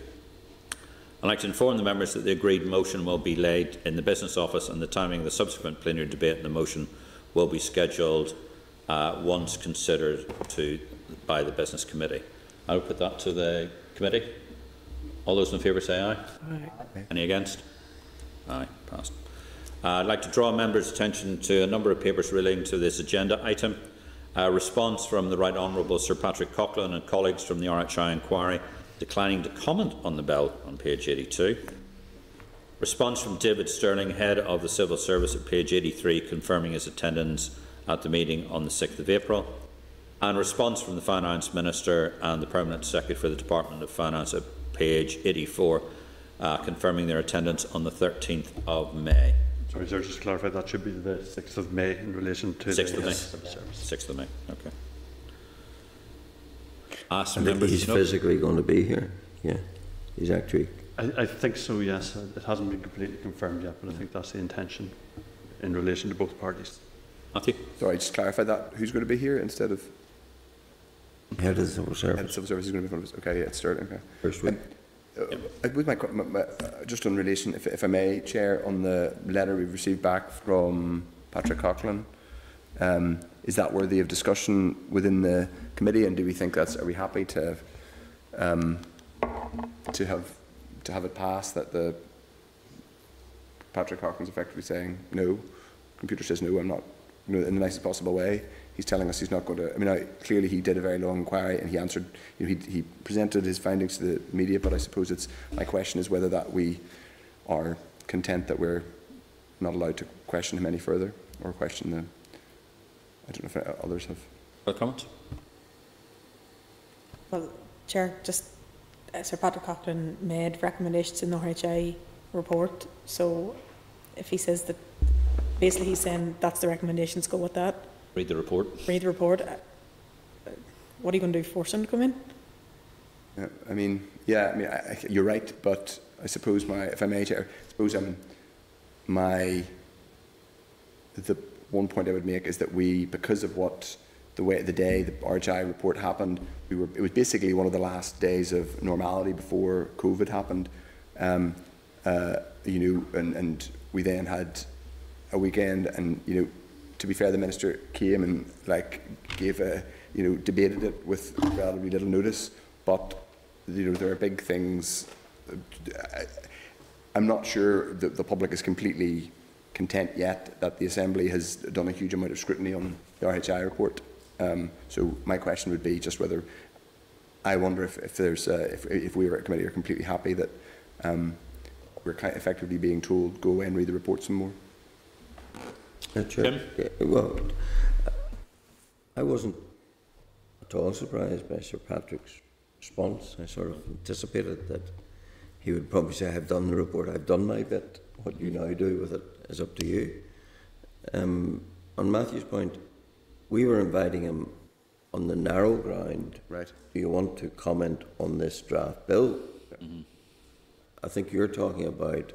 I'd like to inform the members that the agreed motion will be laid in the Business Office and the timing of the subsequent plenary debate on the motion will be scheduled uh, once considered to, by the Business Committee. I'll put that to the committee. All those in favour say aye. Aye. Any against? Aye, passed. Uh, I'd like to draw members' attention to a number of papers relating to this agenda item. A response from the Right Honourable Sir Patrick Coghlin and colleagues from the RHI inquiry declining to comment on the bill on page 82. Response from David Sterling, head of the Civil Service at page 83, confirming his attendance at the meeting on the 6th of April. And response from the Finance Minister and the Permanent Secretary for the Department of Finance at page 84, uh, confirming their attendance on the 13th of May. Sorry, sir, just clarify, that should be the 6th of May in relation to 6th the of May. civil service. 6th of May, okay. Ask I think members he's no. physically going to be here. Yeah, he's actually. I, I think so, yes. It hasn't been completely confirmed yet, but I think that's the intention in relation to both parties. Matthew? Sorry, just clarify that. Who's going to be here instead of Head of the civil head of civil service? Is going to be one of us. Okay, yeah, it's Sterling. Okay. First week. Uh, uh, With my, my, my uh, just in relation, if, if I may, Chair, on the letter we've received back from Patrick Coghlin, um, is that worthy of discussion within the committee? And do we think that's, are we happy to, um, to have, to have it passed that the, Patrick Coghlin's effectively saying, no, computer says no, I'm not, you know, in the nicest possible way. He's telling us he's not going to, I mean, I, clearly he did a very long inquiry and he answered, you know, he, he presented his findings to the media, but I suppose it's, my question is whether that we are content that we're not allowed to question him any further or question the, I don't know if others have. Other comments? Well, Chair, just uh, Sir Patrick Coghlin made recommendations in the RHI report. So if he says that, basically he's saying that's the recommendations, go with that. Read the report. Read the report. Uh, uh, What are you going to do, force him to come in? Yeah, I mean, yeah, I mean, I, I, you're right, but I suppose my, if I may, Chair, I suppose um, my, the one point I would make is that we, because of what, the way, the day the RHI report happened, we were, it was basically one of the last days of normality before COVID happened. Um, uh, you know, and, and we then had a weekend and, you know, to be fair, the minister came and like gave a, you know, debated it with relatively little notice. But you know, there are big things. I- I'm not sure that the public is completely content yet that the Assembly has done a huge amount of scrutiny on the RHI report. Um, so my question would be just whether I wonder if, if there's uh, if, if we at committee are completely happy that um, we're kind of effectively being told go away and read the report some more. Uh, Chair. Yeah, well, I wasn't at all surprised by Sir Patrick's response. I sort of anticipated that he would probably say, I've done the report, I've done my bit. What do you now do with it is up to you. Um, on Matthew's point, we were inviting him on the narrow ground. Right. Do you want to comment on this draft bill? I think you're talking about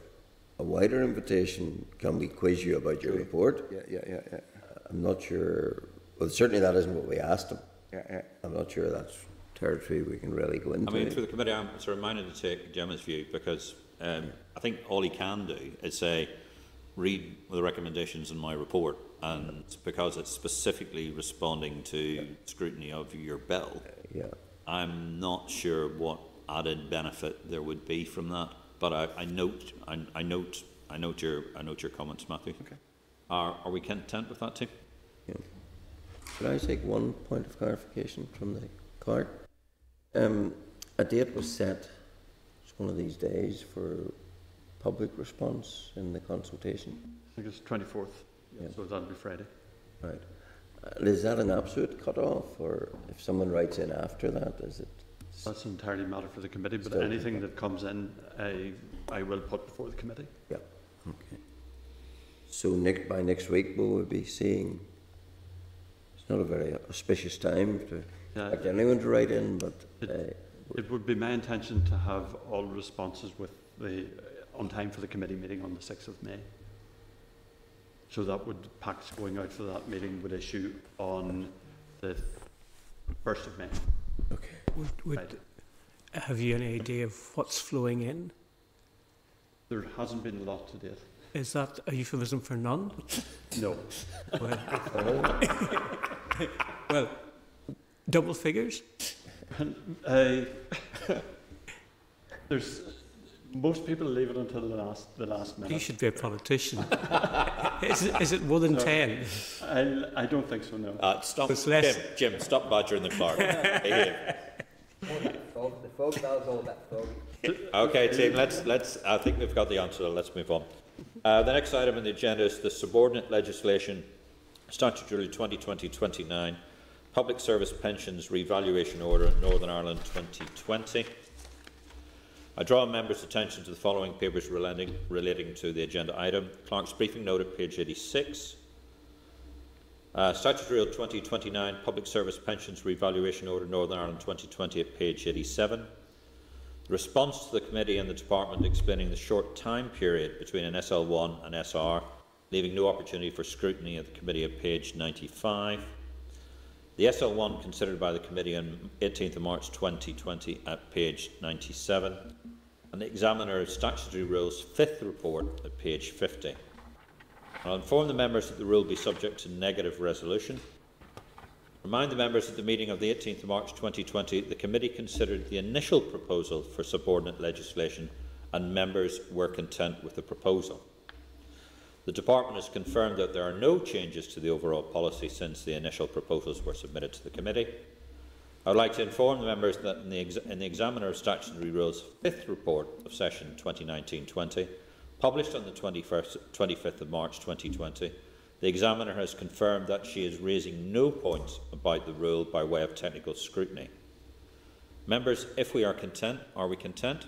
a wider invitation. Can we quiz you about your report? Yeah, yeah, yeah, yeah, I'm not sure. Well, certainly that isn't what we asked him. yeah, yeah. I'm not sure that's territory we can really go into. I mean, through the committee, I'm sort of minded to take Gemma's view because um, I think all he can do is say, read the recommendations in my report, and because it's specifically responding to scrutiny of your bill, Yeah. I'm not sure what added benefit there would be from that. But I, I note, I, I note, I note your, I note your comments, Matthew. Okay. Are, are we content with that, team? Could I take one point of clarification from the clerk? Um, a date was set, it's one of these days, for public response in the consultation. I think it's 24th, Yeah. so that'll be Friday. Right. Uh, is that an absolute cut-off, or if someone writes in after that, is it? That's entirely a matter for the committee, but Still- anything that comes in, I, I will put before the committee. Yeah. Okay. So next, by next week, we will be seeing, it's not a very auspicious time to Yeah, expect anyone to write in, but, It- uh, It would be my intention to have all responses with the, on time for the committee meeting on the 6th of May. So that would, packs going out for that meeting would issue on the 1st of May. okay. Would, would, Right. have you any idea of what's flowing in? There hasn't been a lot to date. Is that a euphemism for none? No. Well, <laughs> <laughs> well double figures? <laughs> Uh, there's, most people leave it until the last, the last You minute. should be a politician. <laughs> is, it, is it more than No. ten? I, I don't think so, no. Uh, stop, It's less- Jim, Jim, stop badgering the clerk. Behave. Fog, the fog bell's all that fog. Okay, team, let's, let's, I think we've got the answer, let's move on. Uh, the next item on the agenda is the subordinate legislation, statutory 2020-29, Public Service Pensions Revaluation Order, Northern Ireland 2020. I draw members' attention to the following papers relating, relating to the agenda item. Clerk's briefing note at page 86. Uh, Statutory Rule 2029, Public Service Pensions Revaluation Order, Northern Ireland 2020 at page 87. Response to the committee and the department explaining the short time period between an SL1 and SR, leaving no opportunity for scrutiny at the committee at page 95. The SL1 considered by the committee on 18th of March 2020 at page 97, and the examiner of statutory rules fifth report at page 50. I'll inform the members that the rule be subject to negative resolution. Remind the members at the meeting of the 18th of March 2020 the committee considered the initial proposal for subordinate legislation and members were content with the proposal. The Department has confirmed that there are no changes to the overall policy since the initial proposals were submitted to the committee. I would like to inform the members that in the, ex in the Examiner of Statutory Rules fifth report of session 2019-20, published on the 21st, 25th of March 2020, the Examiner has confirmed that she is raising no points about the rule by way of technical scrutiny. Members, if we are content, are we content?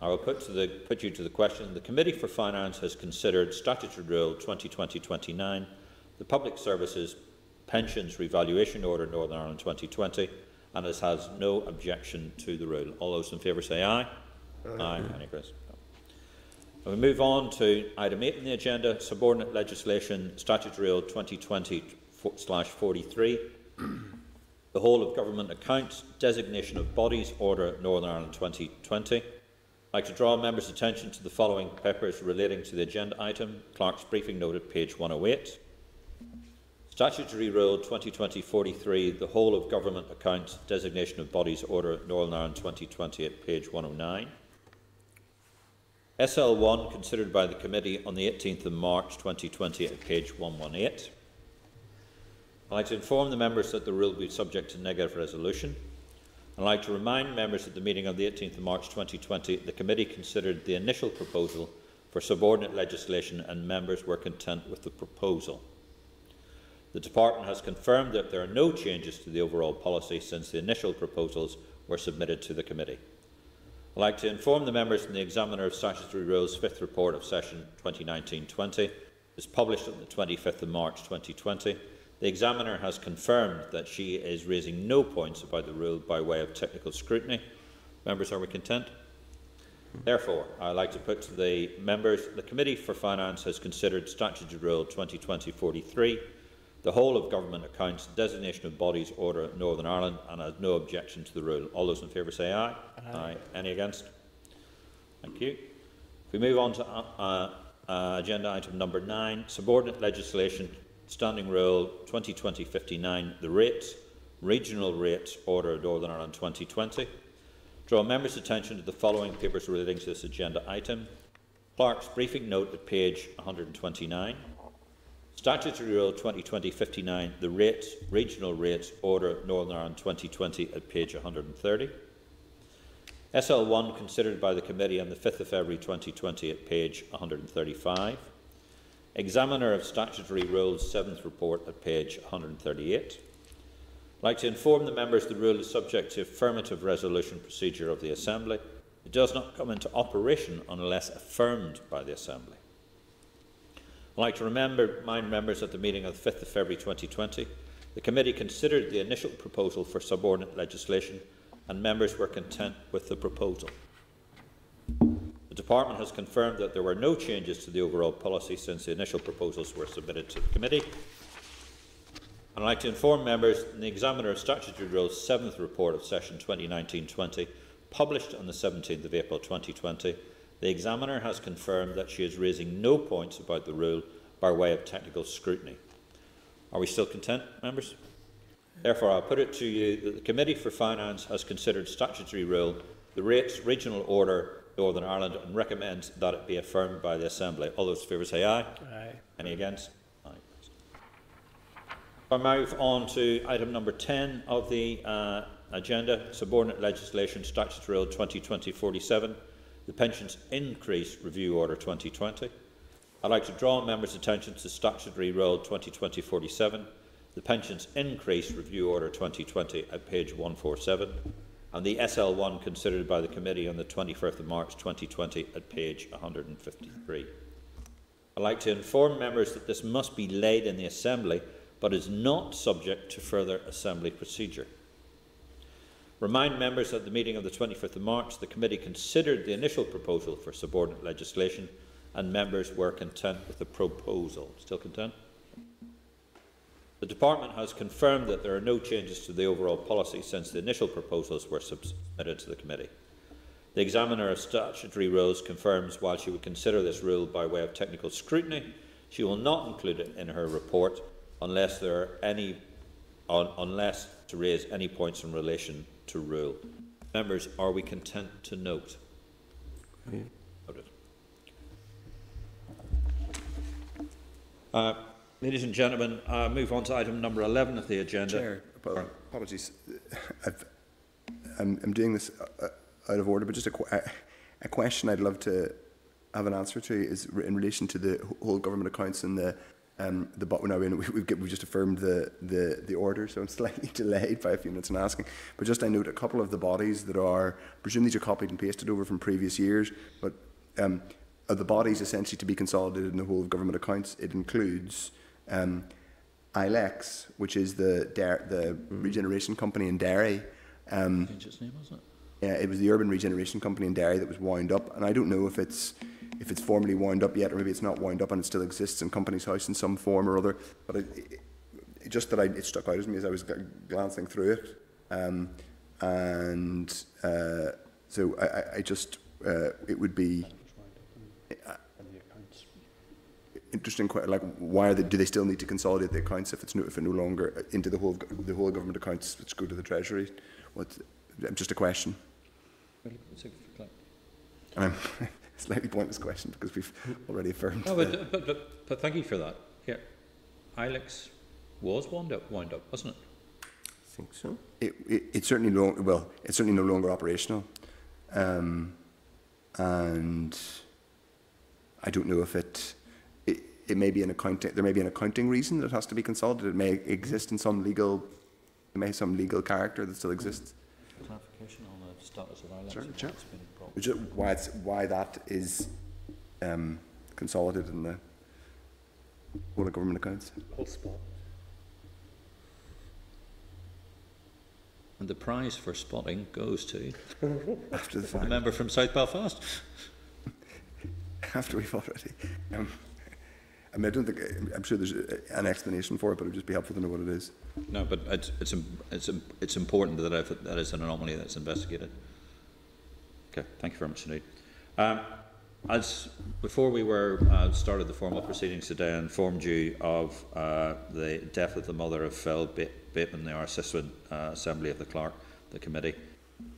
I will put, to the, put you to the question. The Committee for Finance has considered Statutory Rule 2020-29, the Public Services Pensions Revaluation Order Northern Ireland 2020, and has, has no objection to the rule. All those in favour say aye. Aye. Any opposed? No. We move on to item 8 on the agenda, subordinate legislation, Statutory Rule 2020-43, the whole of government accounts, designation of bodies, order Northern Ireland 2020. I'd like to draw members' attention to the following papers relating to the agenda item. Clerk's briefing note at page 108. Statutory Rule 2020-43, the whole of government accounts, designation of bodies, order Northern Ireland 2020 at page 109. SL1 considered by the committee on the 18th of March 2020 at page 118. I'd like to inform the members that the rule will be subject to negative resolution. I'd like to remind members at the meeting on the 18th of March 2020 the committee considered the initial proposal for subordinate legislation and members were content with the proposal. The Department has confirmed that there are no changes to the overall policy since the initial proposals were submitted to the committee. I'd like to inform the members in the Examiner of Statutory Rules fifth report of session 2019-20 is published on the 25th of March 2020. The Examiner has confirmed that she is raising no points about the rule by way of technical scrutiny. Members, are we content? Therefore, I would like to put to the members, the Committee for Finance has considered Statutory Rule 2020-43, the whole of government accounts, designation of bodies, order Northern Ireland, and has no objection to the rule. All those in favour say aye. Aye. Any against? Thank you. If we move on to uh, uh, agenda item number nine, subordinate legislation, standing rule 2020-59, the rate, regional rate order of Northern Ireland 2020. Draw members' attention to the following papers relating to this agenda item. Clerk's briefing note at page 129. Statutory Rule 2020-59, the rate, regional rate order Northern Ireland 2020 at page 130. SL1 considered by the committee on the 5th of February 2020 at page 135. Examiner of Statutory Rules 7th report at page 138. I'd like to inform the members the rule is subject to affirmative resolution procedure of the Assembly. It does not come into operation unless affirmed by the Assembly. I'd like to remember, remind members at the meeting of the 5th of February 2020, the committee considered the initial proposal for subordinate legislation and members were content with the proposal. The Department has confirmed that there were no changes to the overall policy since the initial proposals were submitted to the committee. I'd like to inform members in the Examiner of Statutory Rules 7th report of session 2019-20, published on the 17th of April 2020, the Examiner has confirmed that she is raising no points about the rule by way of technical scrutiny. Are we still content, members? Therefore, I'll put it to you that the Committee for Finance has considered statutory rule, the rates regional order Northern Ireland and recommends that it be affirmed by the Assembly. All those in favour say aye. Aye. Any against? Aye. I move on to item number 10 of the uh, agenda, subordinate legislation, statutory rule 2020-47, the Pensions Increase Review Order 2020. I'd like to draw members' attention to statutory rule 2020-47, the Pensions Increase Review Order 2020 at page 147, and the SL1 considered by the committee on the 21st of March 2020 at page 153. I'd like to inform members that this must be laid in the Assembly, but is not subject to further Assembly procedure. Remind members that at the meeting of the 25th of March, the committee considered the initial proposal for subordinate legislation, and members were content with the proposal. Still content? The Department has confirmed that there are no changes to the overall policy since the initial proposals were submitted to the Committee. The Examiner of Statutory Rules confirms while she would consider this rule by way of technical scrutiny, she will not include it in her report unless there are any un, unless to raise any points in relation to rule. Members, are we content to note? Yeah. Uh, Ladies and gentlemen, uh, move on to item number 11 of the agenda. Chair, apologies. I've, I'm, I'm doing this uh, uh, out of order, but just a, a, question I'd love to have an answer to is in relation to the whole government accounts and the um, the but now in, we, we've, we've just affirmed the, the, the order, so I'm <laughs> slightly delayed by a few minutes in asking. But just I note a couple of the bodies that are, I presume these are copied and pasted over from previous years, but um, of the bodies essentially to be consolidated in the whole of government accounts, it includes um, ILEX, which is the the regeneration company in Derry. Um, Change its name, wasn't yeah, it was the urban regeneration company in Derry that was wound up, and I don't know if it's if it's formally wound up yet, or maybe it's not wound up and it still exists in Companies House in some form or other. But it, it, it just that I, it struck out as me as I was glancing through it, um, and uh, so I, I- I just uh, it would be interesting. que- Like, why are they, do they still need to consolidate the accounts if it's no, if it no longer uh, into the whole the whole government accounts which go to the treasury? What, just a question. it? Um, <laughs> slightly pointless question because we've already affirmed. No, but, but, but, but thank you for that. Yeah. Ilex was wound up, wound up, wasn't it? I think so. it, it, it's certainly no, well, it's certainly no longer operational, um, and I don't know if it, it it may be an accounting there may be an accounting reason that it has to be consolidated. It may exist in some legal, it may have some legal character that still exists. Clarification on the status of Ilex. Sure, sure. it's been brought- Which is why it's why that is um, consolidated in the whole of government accounts. And the prize for spotting goes to <laughs> After the the fact, member from South Belfast. <laughs> after we've already. Um, I mean, I don't think I'm sure there's an explanation for it, but it would just be helpful to know what it is. No, but it's, it's, it's, it's important that if that is an anomaly that's investigated. Okay, thank you very much indeed. Um, as before we were uh, started the formal proceedings today, I informed you of uh, the death of the mother of Phil Ba- Bateman, the Arsistuin uh, Assembly of the Clerk, the committee.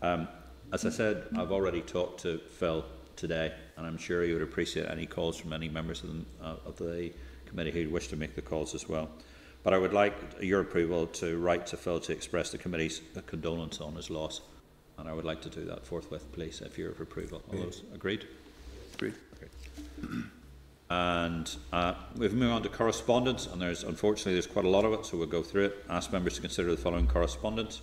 Um, as I said, I've already talked to Phil today, and I'm sure he would appreciate any calls from any members of the, uh, of the committee who wish to make the calls as well. But I would like your approval to write to Phil to express the committee's condolence on his loss. And I would like to do that forthwith, please, if you're of approval. All those agreed? Agreed. And uh, we've moved on to correspondence, and there's unfortunately there's quite a lot of it, so we'll go through it. Ask members to consider the following correspondence.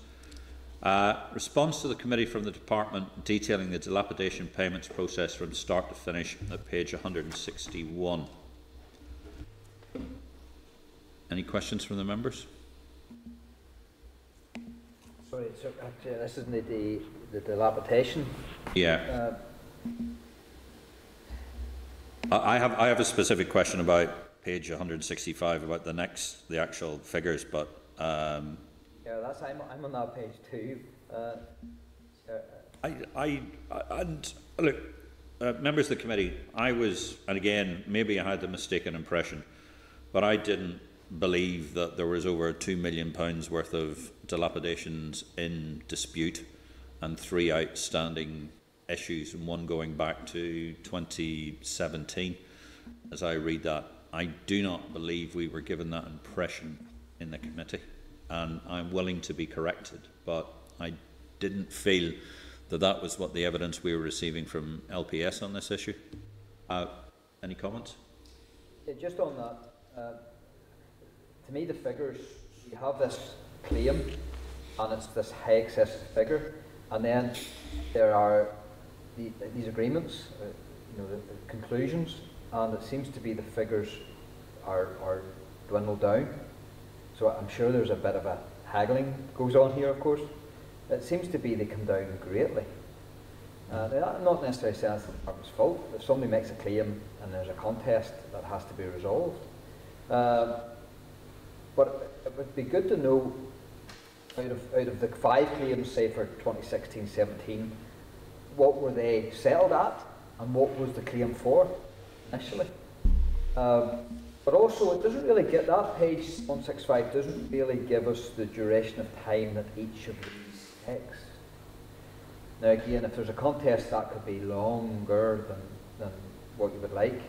Uh, response to the committee from the department detailing the dilapidation payments process from start to finish at page 161. Any questions from the members? Sorry, so actually, this isn't the, the, the dilapidation. Yeah. Uh, I I have, I have a specific question about page 165 about the next, the actual figures, but um, that's, I'm, I'm on that page too. Uh, uh, I, I, I- and look, uh, members of the committee, I was, and again, maybe I had the mistaken impression, but I didn't believe that there was over two million pounds worth of dilapidations in dispute and three outstanding issues, and one going back to 2017. As I read that, I do not believe we were given that impression in the committee, and I'm willing to be corrected, but I didn't feel that that was what the evidence we were receiving from LPS on this issue. Uh, any comments? Yeah, just on that, uh, to me, the figures, you have this claim, and it's this high excessive figure, and then there are the, these agreements, uh, you know, the, the conclusions, and it seems to be the figures are, are dwindled down. So I'm sure there's a bit of a haggling goes on here, of course. It seems to be they come down greatly. Uh, I'm not necessarily saying it's the department's fault. If somebody makes a claim and there's a contest, that has to be resolved. Um, but it would be good to know out of, out of the five claims, say for 2016-17, what were they settled at and what was the claim for initially. Um, but also, it doesn't really get that page 165 doesn't really give us the duration of time that each of these takes. Now, again, if there's a contest, that could be longer than, than what you would like.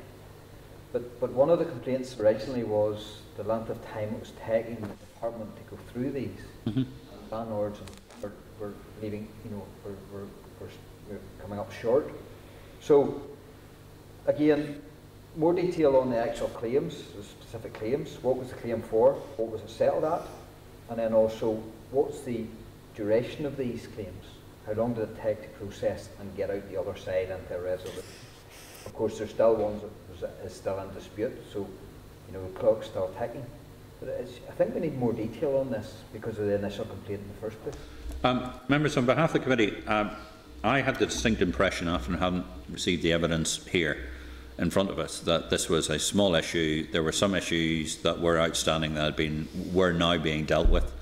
But, but one of the complaints originally was the length of time it was taking the department to go through these. Mhm. And landlords were, were leaving, you know, were, were coming up short. So, again, more detail on the actual claims, the specific claims. What was the claim for? What was it settled at? And then also, what's the duration of these claims? How long did it take to process and get out the other side into a resolution? Of course, there's still ones that is still in dispute, so you know the clock's still ticking. But I think we need more detail on this because of the initial complaint in the first place. Um, members, on behalf of the committee, um, I had the distinct impression, after having received the evidence here in front of us, that this was a small issue. There were some issues that were outstanding that had been were now being dealt with,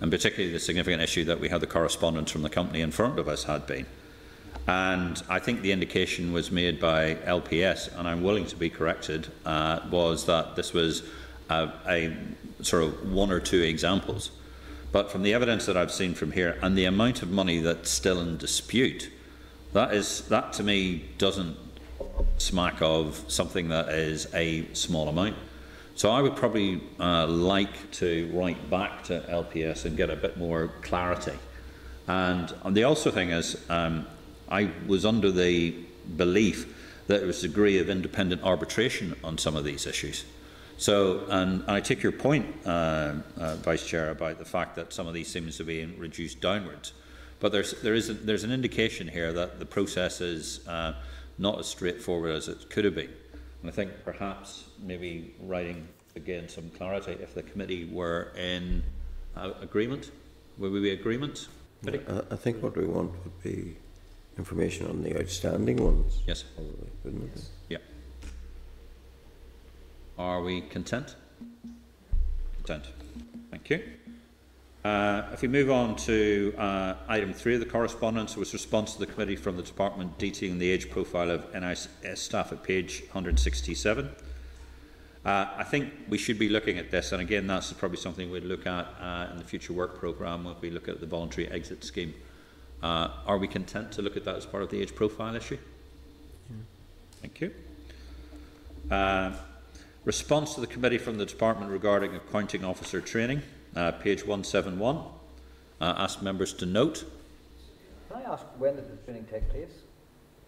and particularly the significant issue that we had the correspondence from the company in front of us had been. And I think the indication was made by LPS, and I'm willing to be corrected, uh, was that this was a, a sort of one or two examples. But from the evidence that I've seen from here and the amount of money that's still in dispute, that is that to me doesn't smack of something that is a small amount. So I would probably uh, like to write back to LPS and get a bit more clarity. And, the also thing is, um, I was under the belief that there was a degree of independent arbitration on some of these issues. So, and, and I take your point, uh, uh, Vice Chair, about the fact that some of these seems to be reduced downwards. But there's, there is a, there's an indication here that the process is uh, not as straightforward as it could have been. And I think perhaps maybe writing again some clarity if the committee were in uh, agreement. Would we be agreement? I, I think what we want would be information on the outstanding ones. Yes. Probably, wouldn't it? Yeah. Are we content? Content. Thank you. Uh, if we move on to uh, item three of the correspondence, it was response to the committee from the department detailing the age profile of NIS staff at page 167. Uh, I think we should be looking at this, and again, that's probably something we'd look at uh, in the future work programme when we look at the voluntary exit scheme. Uh, are we content to look at that as part of the age profile issue? Thank you. Uh, response to the committee from the department regarding accounting officer training, uh, page 171. Uh, ask members to note. Can I ask when did the training take place?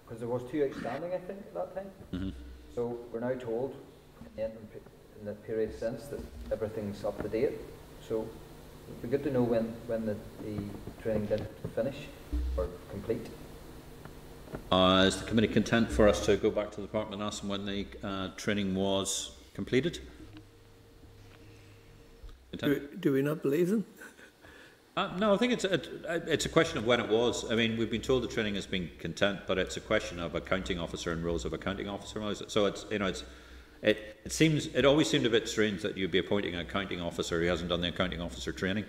Because there was two outstanding, I think, at that time. Mhm. So we're now told in the, in the period since that everything's up to date. So it'd be good to know when, when the, the training did finish or complete. Uh, is the committee content for us to go back to the department and ask them when the uh, training was completed? Do, do we not believe them? <laughs> Uh, no, I think it's a, it's a question of when it was. I mean, we've been told the training has been content, but it's a question of accounting officer and roles of accounting officer. So it's you know it's it, it seems it always seemed a bit strange that you'd be appointing an accounting officer who hasn't done the accounting officer training,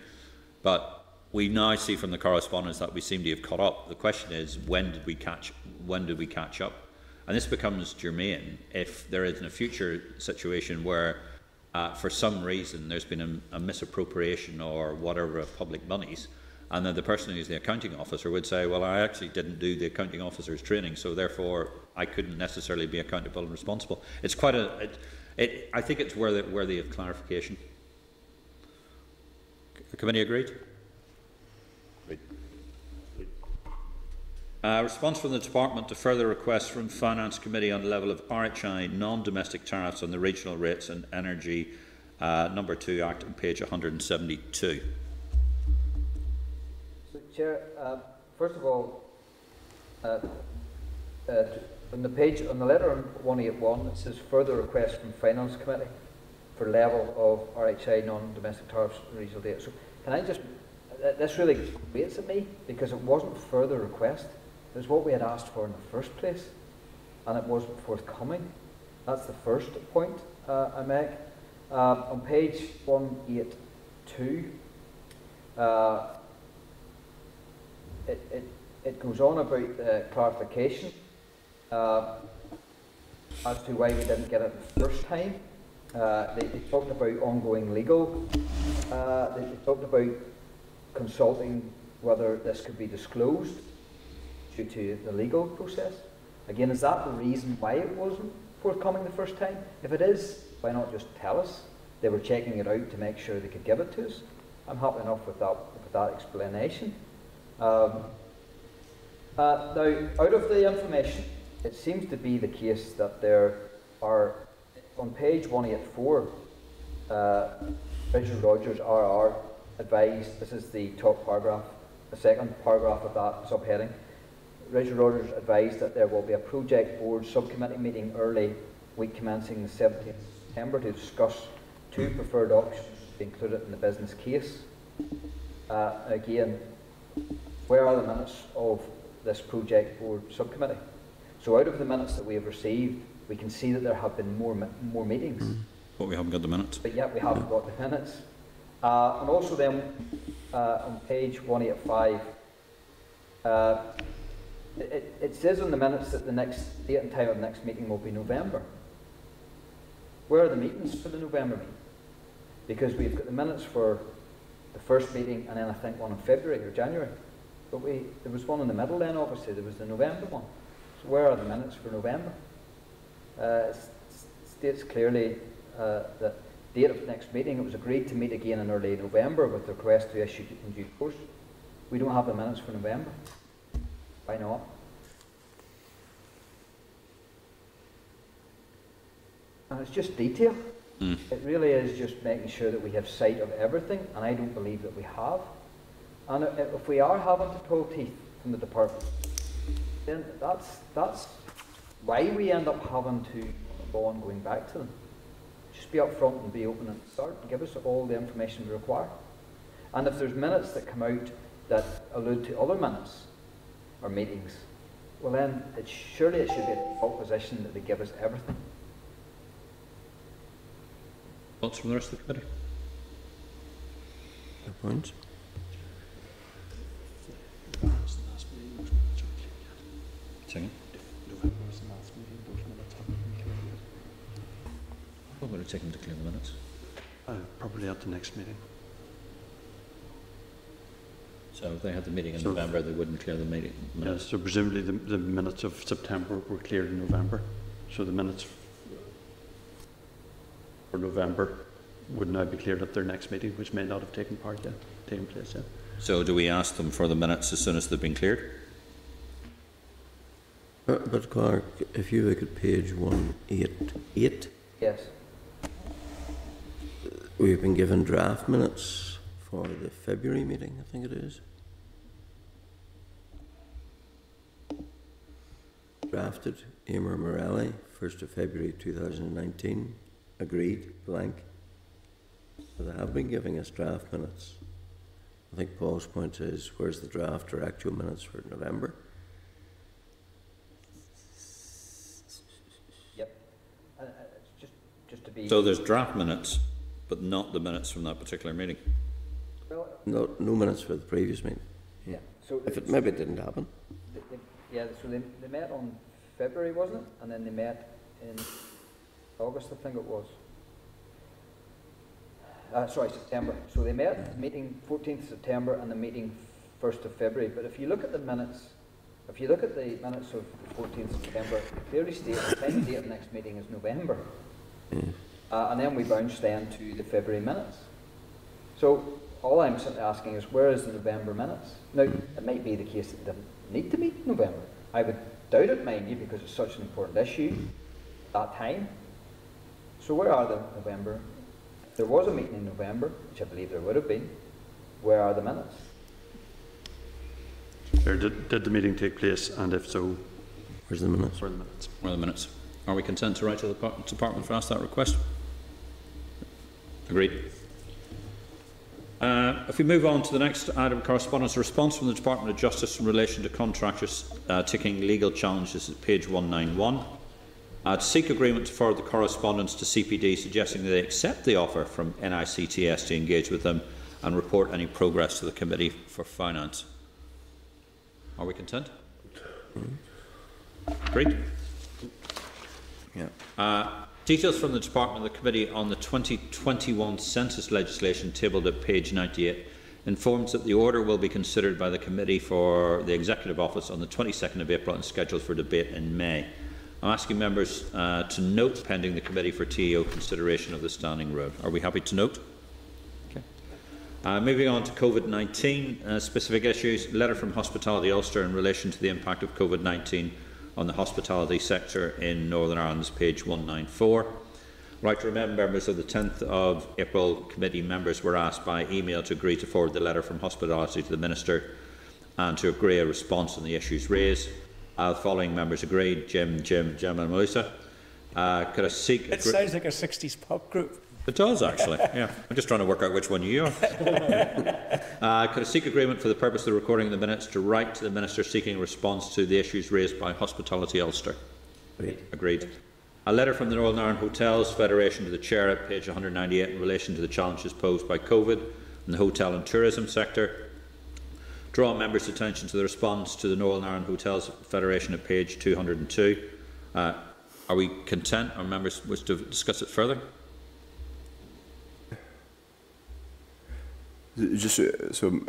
but we now see from the correspondence that we seem to have caught up. The question is when did we catch when did we catch up? And this becomes germane if there is in a future situation where uh, for some reason there's been a, a misappropriation or whatever of public monies, and then the person who's the accounting officer would say, well, I actually didn't do the accounting officer's training, so therefore I couldn't necessarily be accountable and responsible. It's quite a, it, it, I think it's worthy, worthy of clarification. The committee agreed? Uh, response from the department to further requests from Finance Committee on the level of RHI non-domestic tariffs on the regional rates and energy uh, number 2 Act on page 172. So, Chair, uh, first of all, uh, uh, on the page, on the letter on 181, it says further request from Finance Committee for level of RHI non-domestic tariffs and regional data. So can I just, this really grates at me because it wasn't further request. It was what we had asked for in the first place and it wasn't forthcoming. That's the first point uh, I make. Uh, on page 182, uh, it, it, it goes on about the clarification uh, as to why we didn't get it the first time. Uh, they, they talked about ongoing legal. Uh, they, they talked about consulting whether this could be disclosed to the legal process. Again, is that the reason why it wasn't forthcoming the first time? If it is, why not just tell us they were checking it out to make sure they could give it to us? I'm happy enough with that, with that explanation. Um, uh, now, out of the information, it seems to be the case that there are, on page 184, uh, Richard Rogers, RR, advised, this is the top paragraph, the second paragraph of that subheading, Richard Rogers advised that there will be a project board subcommittee meeting early week commencing the 17th of September to discuss two preferred options to be included in the business case. Uh, again, where are the minutes of this project board subcommittee? So out of the minutes that we have received, we can see that there have been more, more meetings, But we haven't got the minutes. but yet we haven't got the minutes. Uh, and also then, uh, on page 185, uh, it, it- says on the minutes that the next date and time of the next meeting will be November. Where are the meetings for the November meeting? Because we've got the minutes for the first meeting and then I think one in February or January. But we, there was one in the middle then, obviously, there was the November one. So where are the minutes for November? Uh, it states clearly uh, that date of the next meeting, it was agreed to meet again in early November with the request to issue in due course. We don't have the minutes for November. Why not? And it's just detail. Mm. It really is just making sure that we have sight of everything, and I don't believe that we have. And if we are having to pull teeth from the department, then that's, that's why we end up having to go on going back to them. Just be upfront and be open and start and give us all the information we require. And if there's minutes that come out that allude to other minutes or meetings, well then, it, surely it should be a default position that they give us everything. Thoughts from the rest of the committee? No points. Second. Well, we'll take them to clear the minutes. Uh, probably at the next meeting. So if they had the meeting in So- November, they wouldn't clear the meeting Yes, minutes. so presumably the, the minutes of September were cleared in November, so the minutes for November would now be cleared at their next meeting, which may not have taken part yet, taken place yet. So do we ask them for the minutes as soon as they've been cleared? But, but Clerk, if you look at page 188, Yes. we've been given draft minutes for the February meeting, I think it is. Drafted, Emer Morelli, 1st of February 2019, agreed, blank. So they have been giving us draft minutes. I think Paul's point is, where's the draft or actual minutes for November? Yep. Uh, uh, just, just to be. So there's draft minutes, but not the minutes from that particular meeting. No, no minutes for the previous meeting. yeah, so. If it, maybe it didn't happen. They- they- Yeah, so they, they met on February, wasn't it? And then they met in August, I think it was. Uh, sorry, September. So they met, meeting fourteenth September and the meeting first of February. But if you look at the minutes, if you look at the minutes of the fourteenth September, it clearly state, the time date of the next meeting is November. Uh, and then we bounce then to the February minutes. So all I'm simply asking is, where is the November minutes? Now, it might be the case that they didn't need to meet in November. I would doubt it, mind you, because it's such an important issue at that time. So where are the November? There was a meeting in November, which I believe there would have been, where are the minutes? Or did, did the meeting take place, and if so, Where's the minutes? for the minutes? Where are the minutes? Are we content to write to the department for ask that request? Agreed. Uh, if we move on to the next item of correspondence, a response from the Department of Justice in relation to contractors uh, taking legal challenges at page 191. Uh, to seek agreement to forward the correspondence to CPD suggesting that they accept the offer from NICTS to engage with them and report any progress to the Committee for Finance. Are we content? Great. Yeah. Uh, details from the Department of the Committee on the 2021 census legislation tabled at page 98 informs that the order will be considered by the Committee for the Executive Office on the 22nd of April and scheduled for debate in May. I'm asking members uh, to note pending the Committee for TEO consideration of the standing road. Are we happy to note? Okay. Uh, moving on to COVID-19 uh, specific issues, letter from Hospitality Ulster in relation to the impact of COVID-19 on the hospitality sector in Northern Ireland, is page 194. Right remember, members of the 10th of April committee members were asked by email to agree to forward the letter from hospitality to the Minister and to agree a response on the issues raised. Uh, the following members agreed, Jim, Jim, Jim and Melissa. Uh, could I seek... It sounds like a 60s pop group. It does, actually. <laughs> Yeah. I'm just trying to work out which one you are. <laughs> uh, could I seek agreement for the purpose of the recording of the minutes to write to the Minister seeking a response to the issues raised by Hospitality Ulster? Agreed. Agreed. A letter from the Northern Ireland Hotels Federation to the Chair at page 198 in relation to the challenges posed by COVID in the hotel and tourism sector. Draw members' attention to the response to the Northern Ireland Hotels Federation at page 202. Uh, are we content? Are members wish to discuss it further? Just so,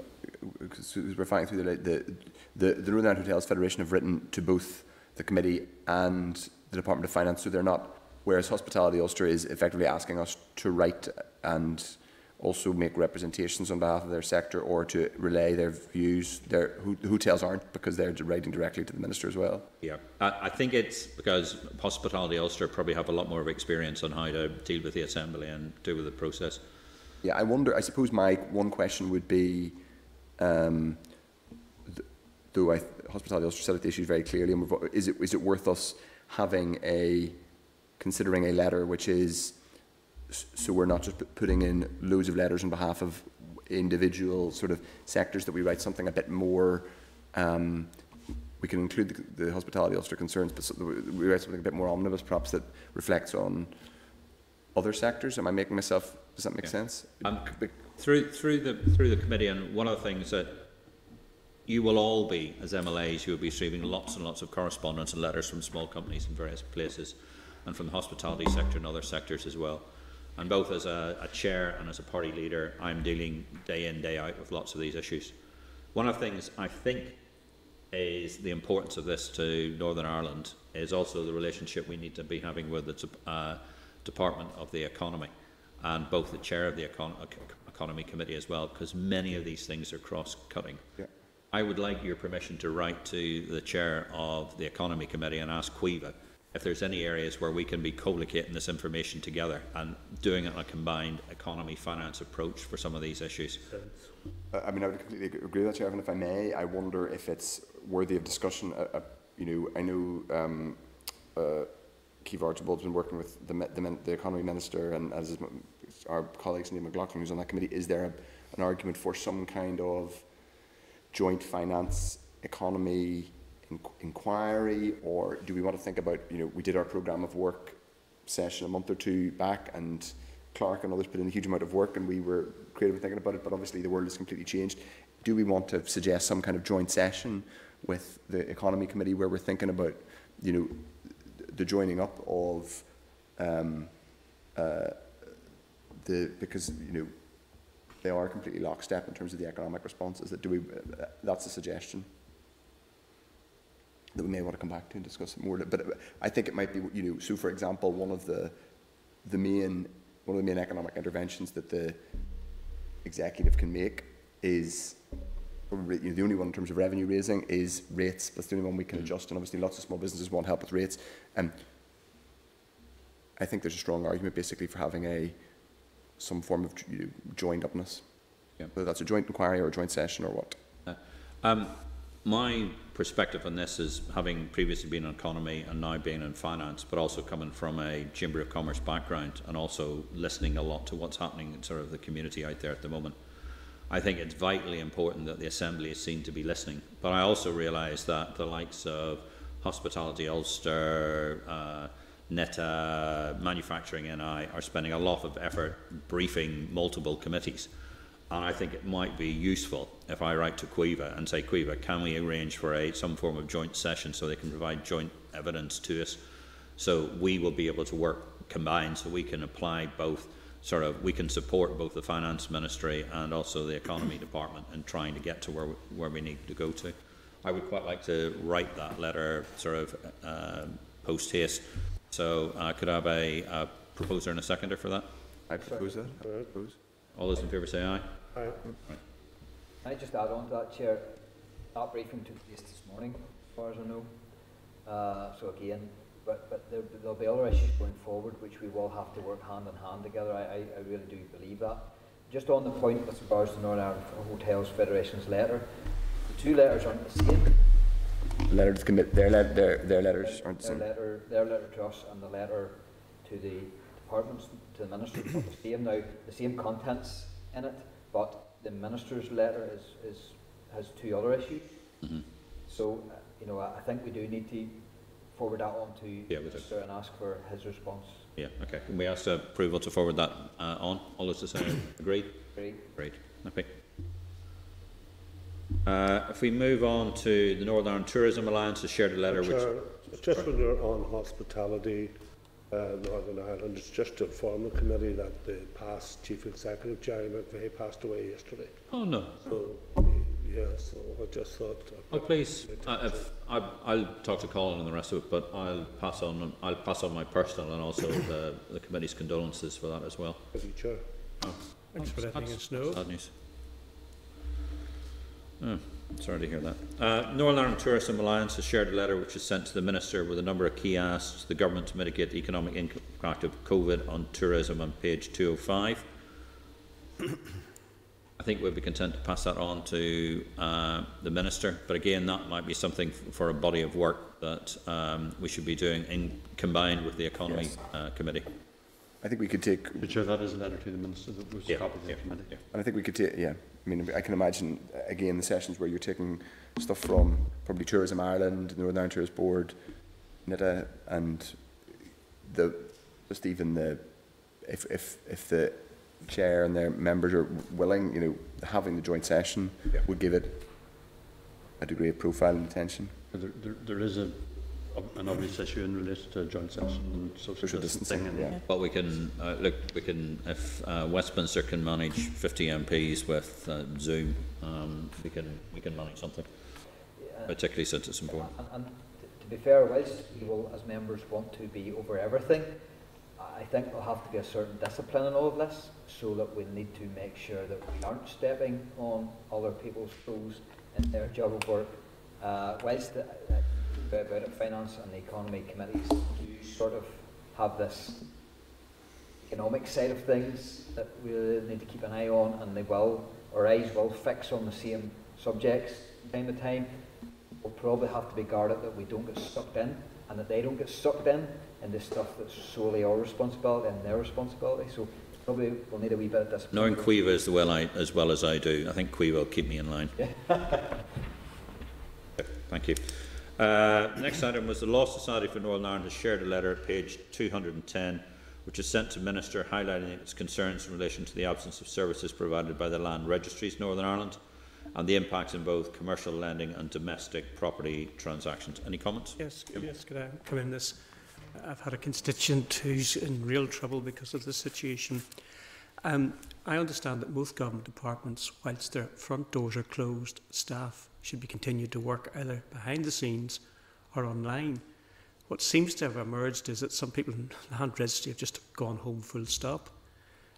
we're fighting through the, the, the, the Northern Ireland Hotels Federation have written to both the committee and the Department of Finance, so they're not, whereas Hospitality Ulster is effectively asking us to write and also make representations on behalf of their sector or to relay their views. Their ho- hotels aren't because they're writing directly to the Minister as well. Yeah, I, I think it's because Hospitality Ulster probably have a lot more of experience on how to deal with the assembly and deal with the process. Yeah, I wonder, I suppose my one question would be, um, th- though I, Hospitality the issues very clearly, and is, it, is it worth us having a, considering a letter which is, so we're not just putting in loads of letters on behalf of individual sort of sectors, that we write something a bit more, um, we can include the, the Hospitality Ulster concerns, but we write something a bit more omnibus perhaps that reflects on other sectors. Am I making myself, does that make Yeah. sense? Um, Through, through, the, through the committee, and one of the things that you will all be, as MLAs, you will be receiving lots and lots of correspondence and letters from small companies in various places and from the hospitality sector and other sectors as well. And both as a, a chair and as a party leader, I'm dealing day in, day out with lots of these issues. One of the things I think is the importance of this to Northern Ireland is also the relationship we need to be having with the uh, Department of the Economy and both the chair of the Econ Economy Committee as well, because many of these things are cross-cutting. Yeah. I would like your permission to write to the chair of the Economy Committee and ask Caoimhe if there's any areas where we can be co-locating this information together and doing it in a combined economy finance approach for some of these issues. I mean, I would completely agree with that, Chair. And if I may, I wonder if it's worthy of discussion. Uh, uh, you know, I know um, uh, Caoimhe Archibald's been working with the, the, the economy minister and as our colleague Neil McLaughlin, who's on that committee. Is there a, an argument for some kind of joint finance economy in, inquiry, or do we want to think about? You know, we did our program of work session a month or two back, and Clerk and others put in a huge amount of work, and we were creative in thinking about it. But obviously, the world has completely changed. Do we want to suggest some kind of joint session with the economy committee where we're thinking about, you know, the joining up of um, uh, the because you know they are completely lockstep in terms of the economic responses. That do we? Uh, that's a suggestion that we may want to come back to and discuss it more. But I think it might be you know. So for example, one of the the main one of the main economic interventions that the executive can make is you know, the only one in terms of revenue raising is rates. That's the only one we can mm. adjust, and obviously lots of small businesses want help with rates. And um, I think there's a strong argument basically for having a some form of you know, joined upness. Yeah. Whether that's a joint inquiry or a joint session or what. Uh, um, my perspective on this is having previously been in economy and now being in finance, but also coming from a Chamber of Commerce background and also listening a lot to what's happening in sort of the community out there at the moment. I think it's vitally important that the Assembly is seen to be listening. But I also realise that the likes of Hospitality Ulster, uh, Manufacturing NI are spending a lot of effort briefing multiple committees. And I think it might be useful if I write to Caoimhe and say, Caoimhe, can we arrange for a, some form of joint session so they can provide joint evidence to us? So we will be able to work combined so we can apply both sort of we can support both the finance ministry and also the economy department in trying to get to where we, where we need to go to. I would quite like to write that letter sort of uh, post haste. So uh, could I have a, a, proposer and a seconder for that? I propose that. I propose. All those in favour say aye. Aye. Right. I just add on to that, Chair. That briefing took place this morning, as far as I know. Uh, so again, but, but there, there'll be other issues going forward which we will have to work hand in hand together. I, I, I really do believe that. Just on the point with regards to Northern Ireland Hotels Federation's letter, the two letters aren't the same. The letters commit their, le their, their letters aren't the their same. Letter, their letter to us and the letter to the departments, to the minister, are the same now, the same contents in it, but the minister's letter is, is has two other issues. Mm -hmm. So, uh, you know, I, I think we do need to forward that on to yeah, Minister and ask for his response. Yeah, okay. Can we ask approval to forward that uh, on? All those to say <coughs> agreed? Agreed. Great. Okay. Uh, if we move on to the Northern Ireland Tourism Alliance, has shared a letter Chair, which... Just when you're on hospitality, uh, Northern Ireland, it's just to inform the committee that the past Chief Executive, Jerry McVeigh, passed away yesterday. Oh, no. So yeah, so I just thought. Oh, please, uh, if, I, I'll talk to Colin and the rest of it, but I'll pass on. I'll pass on my personal and also <coughs> the, the committee's condolences for that as well. Thank you, Chair. Oh, Thanks for letting us know. Bad news. Oh, sorry to hear that. Uh, Northern Ireland Tourism Alliance has shared a letter which is sent to the Minister with a number of key asks to the Government to mitigate the economic impact of COVID on tourism on page 205. <coughs> I think we'd be content to pass that on to uh, the Minister. But again, that might be something for a body of work that um, we should be doing in combined with the Economy yes. uh, Committee. I think we could take. Sure, that is a letter to the Minister that was yeah, copied yeah, committee. Yeah. And I think we could take, yeah, I mean, I can imagine, again, the sessions where you're taking stuff from probably Tourism Ireland, and the Northern Ireland Tourist Board, NITA, and the, just even the, if, if, if the chair and their members are willing, you know, having the joint session yeah. would give it a degree of profile and attention. There, there, there is a, an obvious issue in relation to joint session and social Social distancing. distancing, and yeah. But we can, uh, look, we can, if uh, Westminster can manage 50 MPs with uh, Zoom, um, we can, we can manage something, particularly since it's important. And, and to be fair, whilst we will, as members, want to be over everything, I think there'll have to be a certain discipline in all of this, so that we need to make sure that we aren't stepping on other people's toes in their job of work. Uh, whilst the, uh, about it, finance and the economy committees do sort of have this economic side of things that we need to keep an eye on, and they will, our eyes will fix on the same subjects time to time. We'll probably have to be guarded that we don't get sucked in, and that they don't get sucked in in into stuff that's solely our responsibility and their responsibility. So probably we'll need a wee bit of discipline. Knowing Caoimhe as well, I, as well as I do, I think Caoimhe will keep me in line. <laughs> Thank you. Uh, next item was the Law Society for Northern Ireland has shared a letter at page 210, which is sent to Minister highlighting its concerns in relation to the absence of services provided by the Land Registries Northern Ireland and the impacts in both commercial lending and domestic property transactions. Any comments? Yes, yes, could I come in this? I've had a constituent who's in real trouble because of the situation. Um, I understand that most government departments, whilst their front doors are closed, staff should be continued to work either behind the scenes or online. What seems to have emerged is that some people in the Land Registry have just gone home full stop.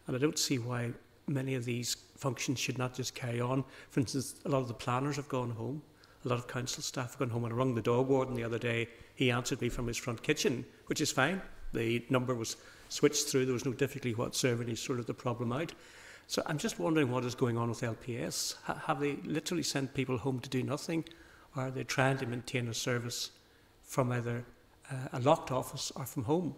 And I don't see why many of these functions should not just carry on. For instance, a lot of the planners have gone home. A lot of council staff have gone home. and I rung the dog warden the other day, he answered me from his front kitchen, which is fine. The number was switched through. There was no difficulty whatsoever, and he sorted the problem out. So I'm just wondering what is going on with LPS. Have they literally sent people home to do nothing, or are they trying to maintain a service from either uh, a locked office or from home?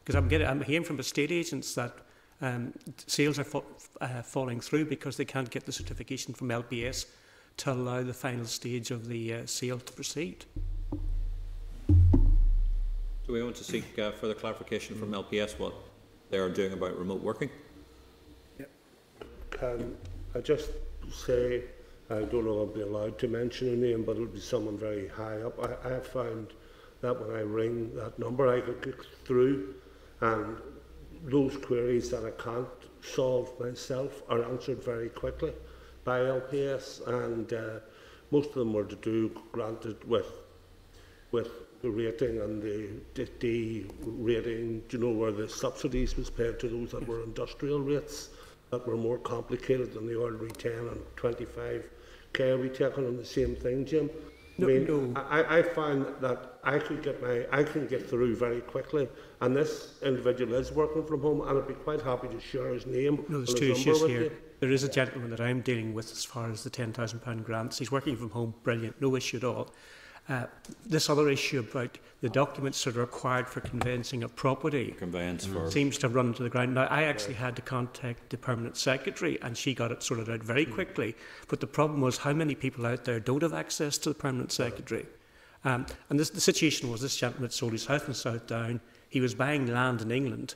Because I'm getting, I'm hearing from estate agents that um, sales are fa- uh, falling through because they can't get the certification from LPS to allow the final stage of the uh, sale to proceed. Do we want to seek uh, further clarification from LPS what they are doing about remote working? Can I just say, I don't know if I'll be allowed to mention a name, but it'll be someone very high up. I, I have found that when I ring that number, I click through, and those queries that I can't solve myself are answered very quickly by LPS, and uh, most of them were to do, granted, with with the rating and the D, rating, do you know, where the subsidies was paid to those that were industrial rates that were more complicated than the ordinary 10 and 25 care we taking on the same thing, Jim. No, I mean, no. I, I find that I could get my I can get through very quickly, and this individual is working from home, and I'd be quite happy to share his name. No, there's two issues here. You. There is a gentleman that I'm dealing with as far as the ten thousand pound grants. He's working from home, brilliant, no issue at all. Uh, this other issue about the documents that are required for conveyancing a property Conveyance for seems to have run to the ground. Now, I actually had to contact the permanent secretary and she got it sorted out very quickly. But the problem was how many people out there don't have access to the permanent secretary. Um, and this, the situation was this gentleman had sold his house in South Down. He was buying land in England.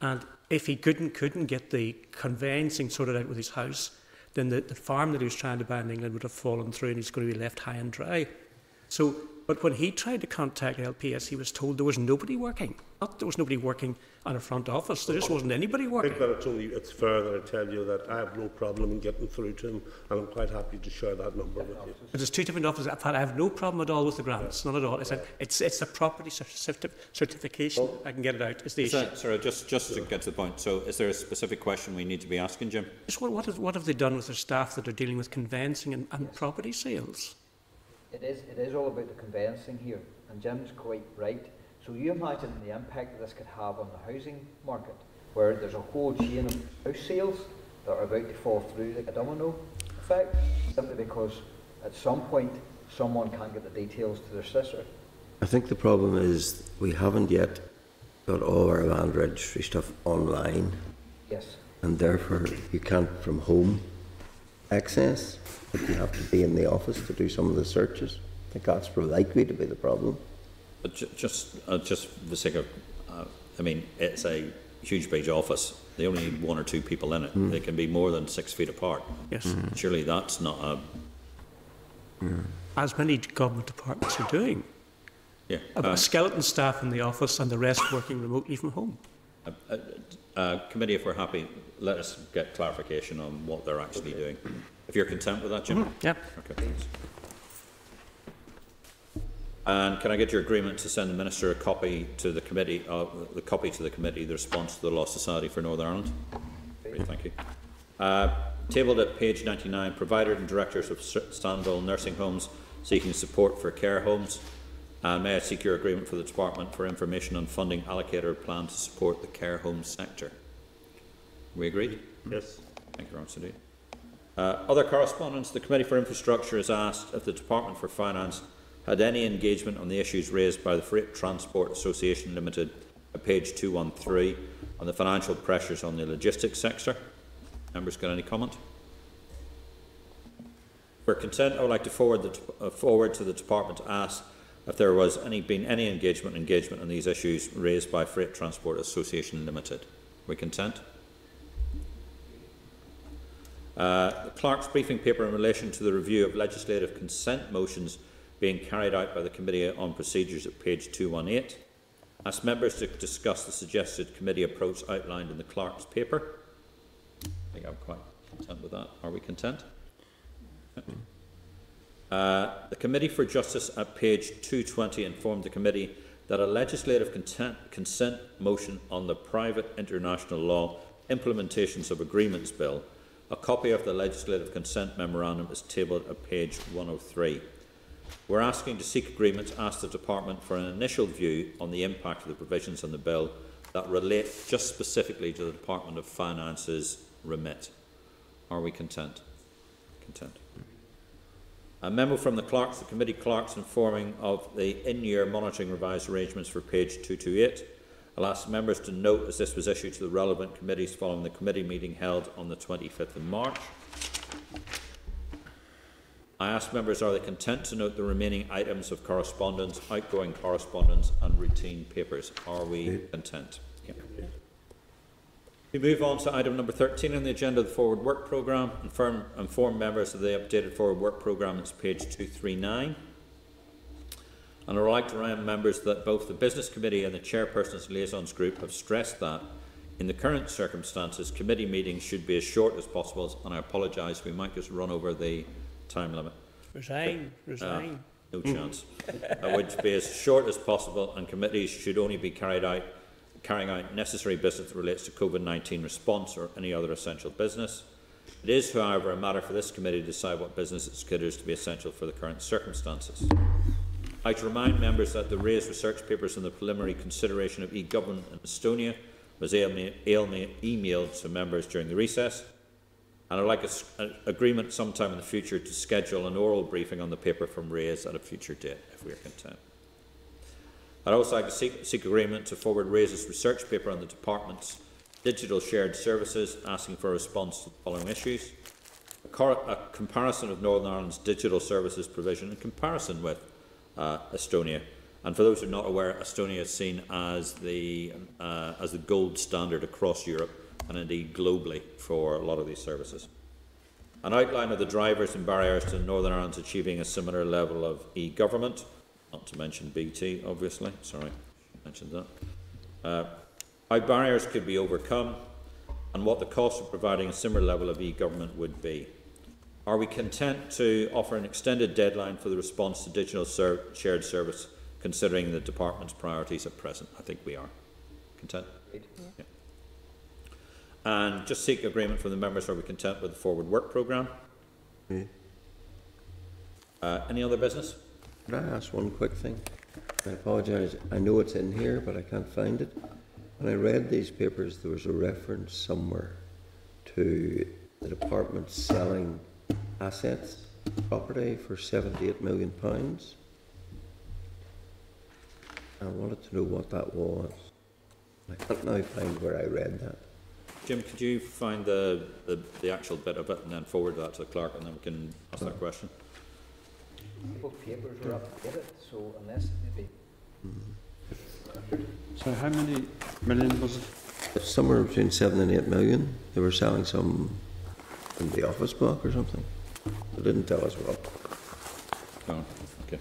And if he couldn't, couldn't get the conveyancing sorted out with his house, then the, the farm that he was trying to buy in England would have fallen through and he's going to be left high and dry. So, but when he tried to contact LPS, he was told there was nobody working. Not there was nobody working on a front office. There just wasn't anybody working. I think that it's only it's fair that I tell you that I have no problem in getting through to him, and I'm quite happy to share that number with you. But there's two different offices. I've had, I have no problem at all with the grants, none at all. I said it's it's a property certi- certification. Oh. I can get it out. It's the Is issue. that, sorry, just, just to get to the point, so is there a specific question we need to be asking, Jim? Just what, what, have, what have they done with their staff that are dealing with conveyancing and, and property sales? It is, it is all about the conveyancing here, and Jim's quite right. So you imagine the impact that this could have on the housing market, where there's a whole chain of house sales that are about to fall through like a domino effect, simply because at some point someone can't get the details to their sister. I think the problem is we haven't yet got all our land registry stuff online, Yes. and therefore you can't from home access, but you have to be in the office to do some of the searches. I think that's likely to be the problem. But just, uh, just for the sake of, uh, I mean, it's a huge big office. They only need one or two people in it. They can be more than six feet apart. Yes. Surely that's not a, as many government departments are doing. Yeah. A Uh, skeleton staff in the office and the rest working remotely from home. uh, committee, if we're happy, let us get clarification on what they're actually doing. If you're content with that, Jim? Yeah. Okay. thanks. And can I get your agreement to send the minister a copy to the committee, uh, the copy to the committee, the response to the Law Society for Northern Ireland? Great, thank you. Uh, tabled at page 99, provider and directors of S- Stanville nursing homes seeking support for care homes. And may I seek your agreement for the department for information on funding allocator plan to support the care home sector? We agreed? Yes. Thank you, Ross, indeed. Uh, other correspondence, the Committee for Infrastructure has asked if the Department for Finance had any engagement on the issues raised by the Freight Transport Association Limited at page 213 on the financial pressures on the logistics sector. Members got any comment? For consent, I would like to forward, the, uh, forward to the Department to ask if there was any, been any engagement engagement on these issues raised by Freight Transport Association Limited. We content? Uh, the clerk's briefing paper in relation to the review of legislative consent motions being carried out by the Committee on Procedures at page 218. Ask members to discuss the suggested committee approach outlined in the clerk's paper. I think I'm quite content with that. Are we content? Uh, the Committee for Justice at page 220 informed the committee that a legislative consent motion on the private international law implementations of agreements bill, a copy of the legislative consent memorandum is tabled at page 103. We're asking to seek agreement ask the Department for an initial view on the impact of the provisions in the bill that relate just specifically to the Department of Finance's remit. Are we content? Content. A memo from the clerks, the committee clerks informing of the in-year monitoring revised arrangements for page 228. I'll ask members to note as this was issued to the relevant committees following the committee meeting held on the 25th of March. I ask members, are they content to note the remaining items of correspondence, outgoing correspondence and routine papers? Are we content? Yeah. We move on to item number 13 on the agenda, the Forward Work Programme. Inform, inform members of the updated Forward Work Programme, it's page 239. And I would like to remind members that both the Business Committee and the Chairperson's Liaisons Group have stressed that, in the current circumstances, committee meetings should be as short as possible, and I apologise, we might just run over the time limit. Resign, resign. No chance. uh, would be as short as possible, and committees should only be carried out carrying out necessary business that relates to COVID-19 response or any other essential business. It is, however, a matter for this committee to decide what business it considers to be essential for the current circumstances. I'd like to remind members that the RAISE research papers on the preliminary consideration of e-government in Estonia was emailed to members during the recess, and I'd like an agreement sometime in the future to schedule an oral briefing on the paper from RAISE at a future date, if we are content. I'd also like to seek, seek agreement to forward RAISE's research paper on the Department's digital shared services, asking for a response to the following issues. A, a comparison of Northern Ireland's digital services provision in comparison with uh, Estonia. And for those who are not aware, Estonia is seen as the, uh, as the gold standard across Europe and indeed globally for a lot of these services. An outline of the drivers and barriers to Northern Ireland's achieving a similar level of e-government, not to mention BT, obviously, sorry, I mentioned that. Uh, how barriers could be overcome and what the cost of providing a similar level of e-government would be. Are we content to offer an extended deadline for the response to digital ser shared service, considering the Department's priorities at present? I think we are. Content? Yeah. And just seek agreement from the members, are we content with the forward work programme? Yeah. Uh, any other business? Could I ask one quick thing? I apologise. I know it's in here, but I can't find it. When I read these papers, there was a reference somewhere to the department selling assets, property for seventy-eight million pounds. I wanted to know what that was. I can't now find where I read that. Jim, could you find the, the, the actual bit of it and then forward that to the clerk and then we can ask that question? Both papers were updated, so unless maybe mm-hmm. So how many million was it? Somewhere between seven and eight million. They were selling some in the office block or something. They didn't tell us what. Oh, okay.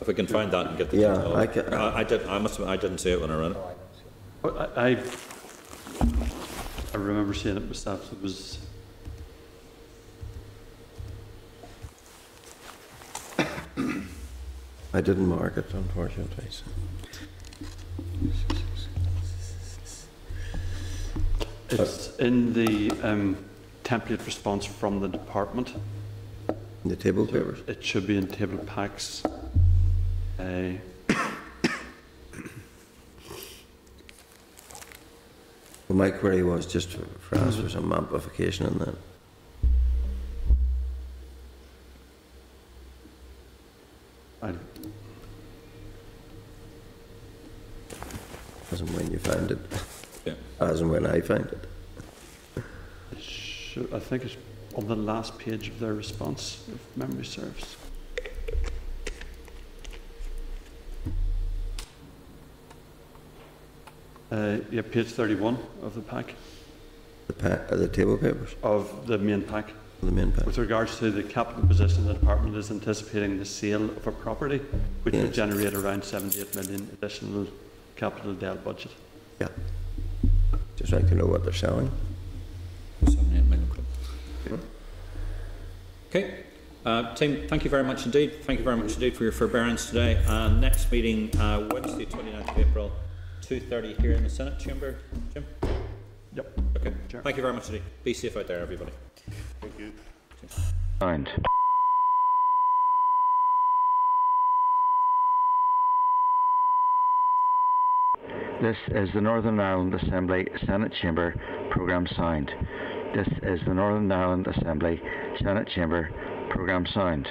If we can find that and get the Yeah, detail. I ca- I, I did, I must admit, I didn't see it when I ran it. No, I don't see it. I, I, I remember seeing it myself. It was <coughs> I didn't mark it, unfortunately. so. it's in the um, template response from the department. In the table papers. It should be in table packs. Uh, <coughs> Well, my query was just for, for us for some amplification in that. I, As and when you find it. Yeah. As and when I find it. it should, I think it's on the last page of their response, if memory serves. Uh, yeah, page 31 of the pack, The pa, uh, the table papers, of the main pack. the main pack. With regards to the capital position, the department is anticipating the sale of a property which would generate around 78 million additional capital DEL budget. Yeah. Just like to know what they're selling. Seventy-eight million quid. Okay, uh, team, thank you very much indeed. Thank you very much indeed for your forbearance today. Uh, next meeting, uh, Wednesday, 29th of April, 2.30 here in the Senate chamber. Jim? Yep. Okay, Sure. thank you very much indeed. Be safe out there, everybody. Thank you. Signed. This is the Northern Ireland Assembly Senate Chamber Programme signed. This is the Northern Ireland Assembly Senate Chamber Programme signed.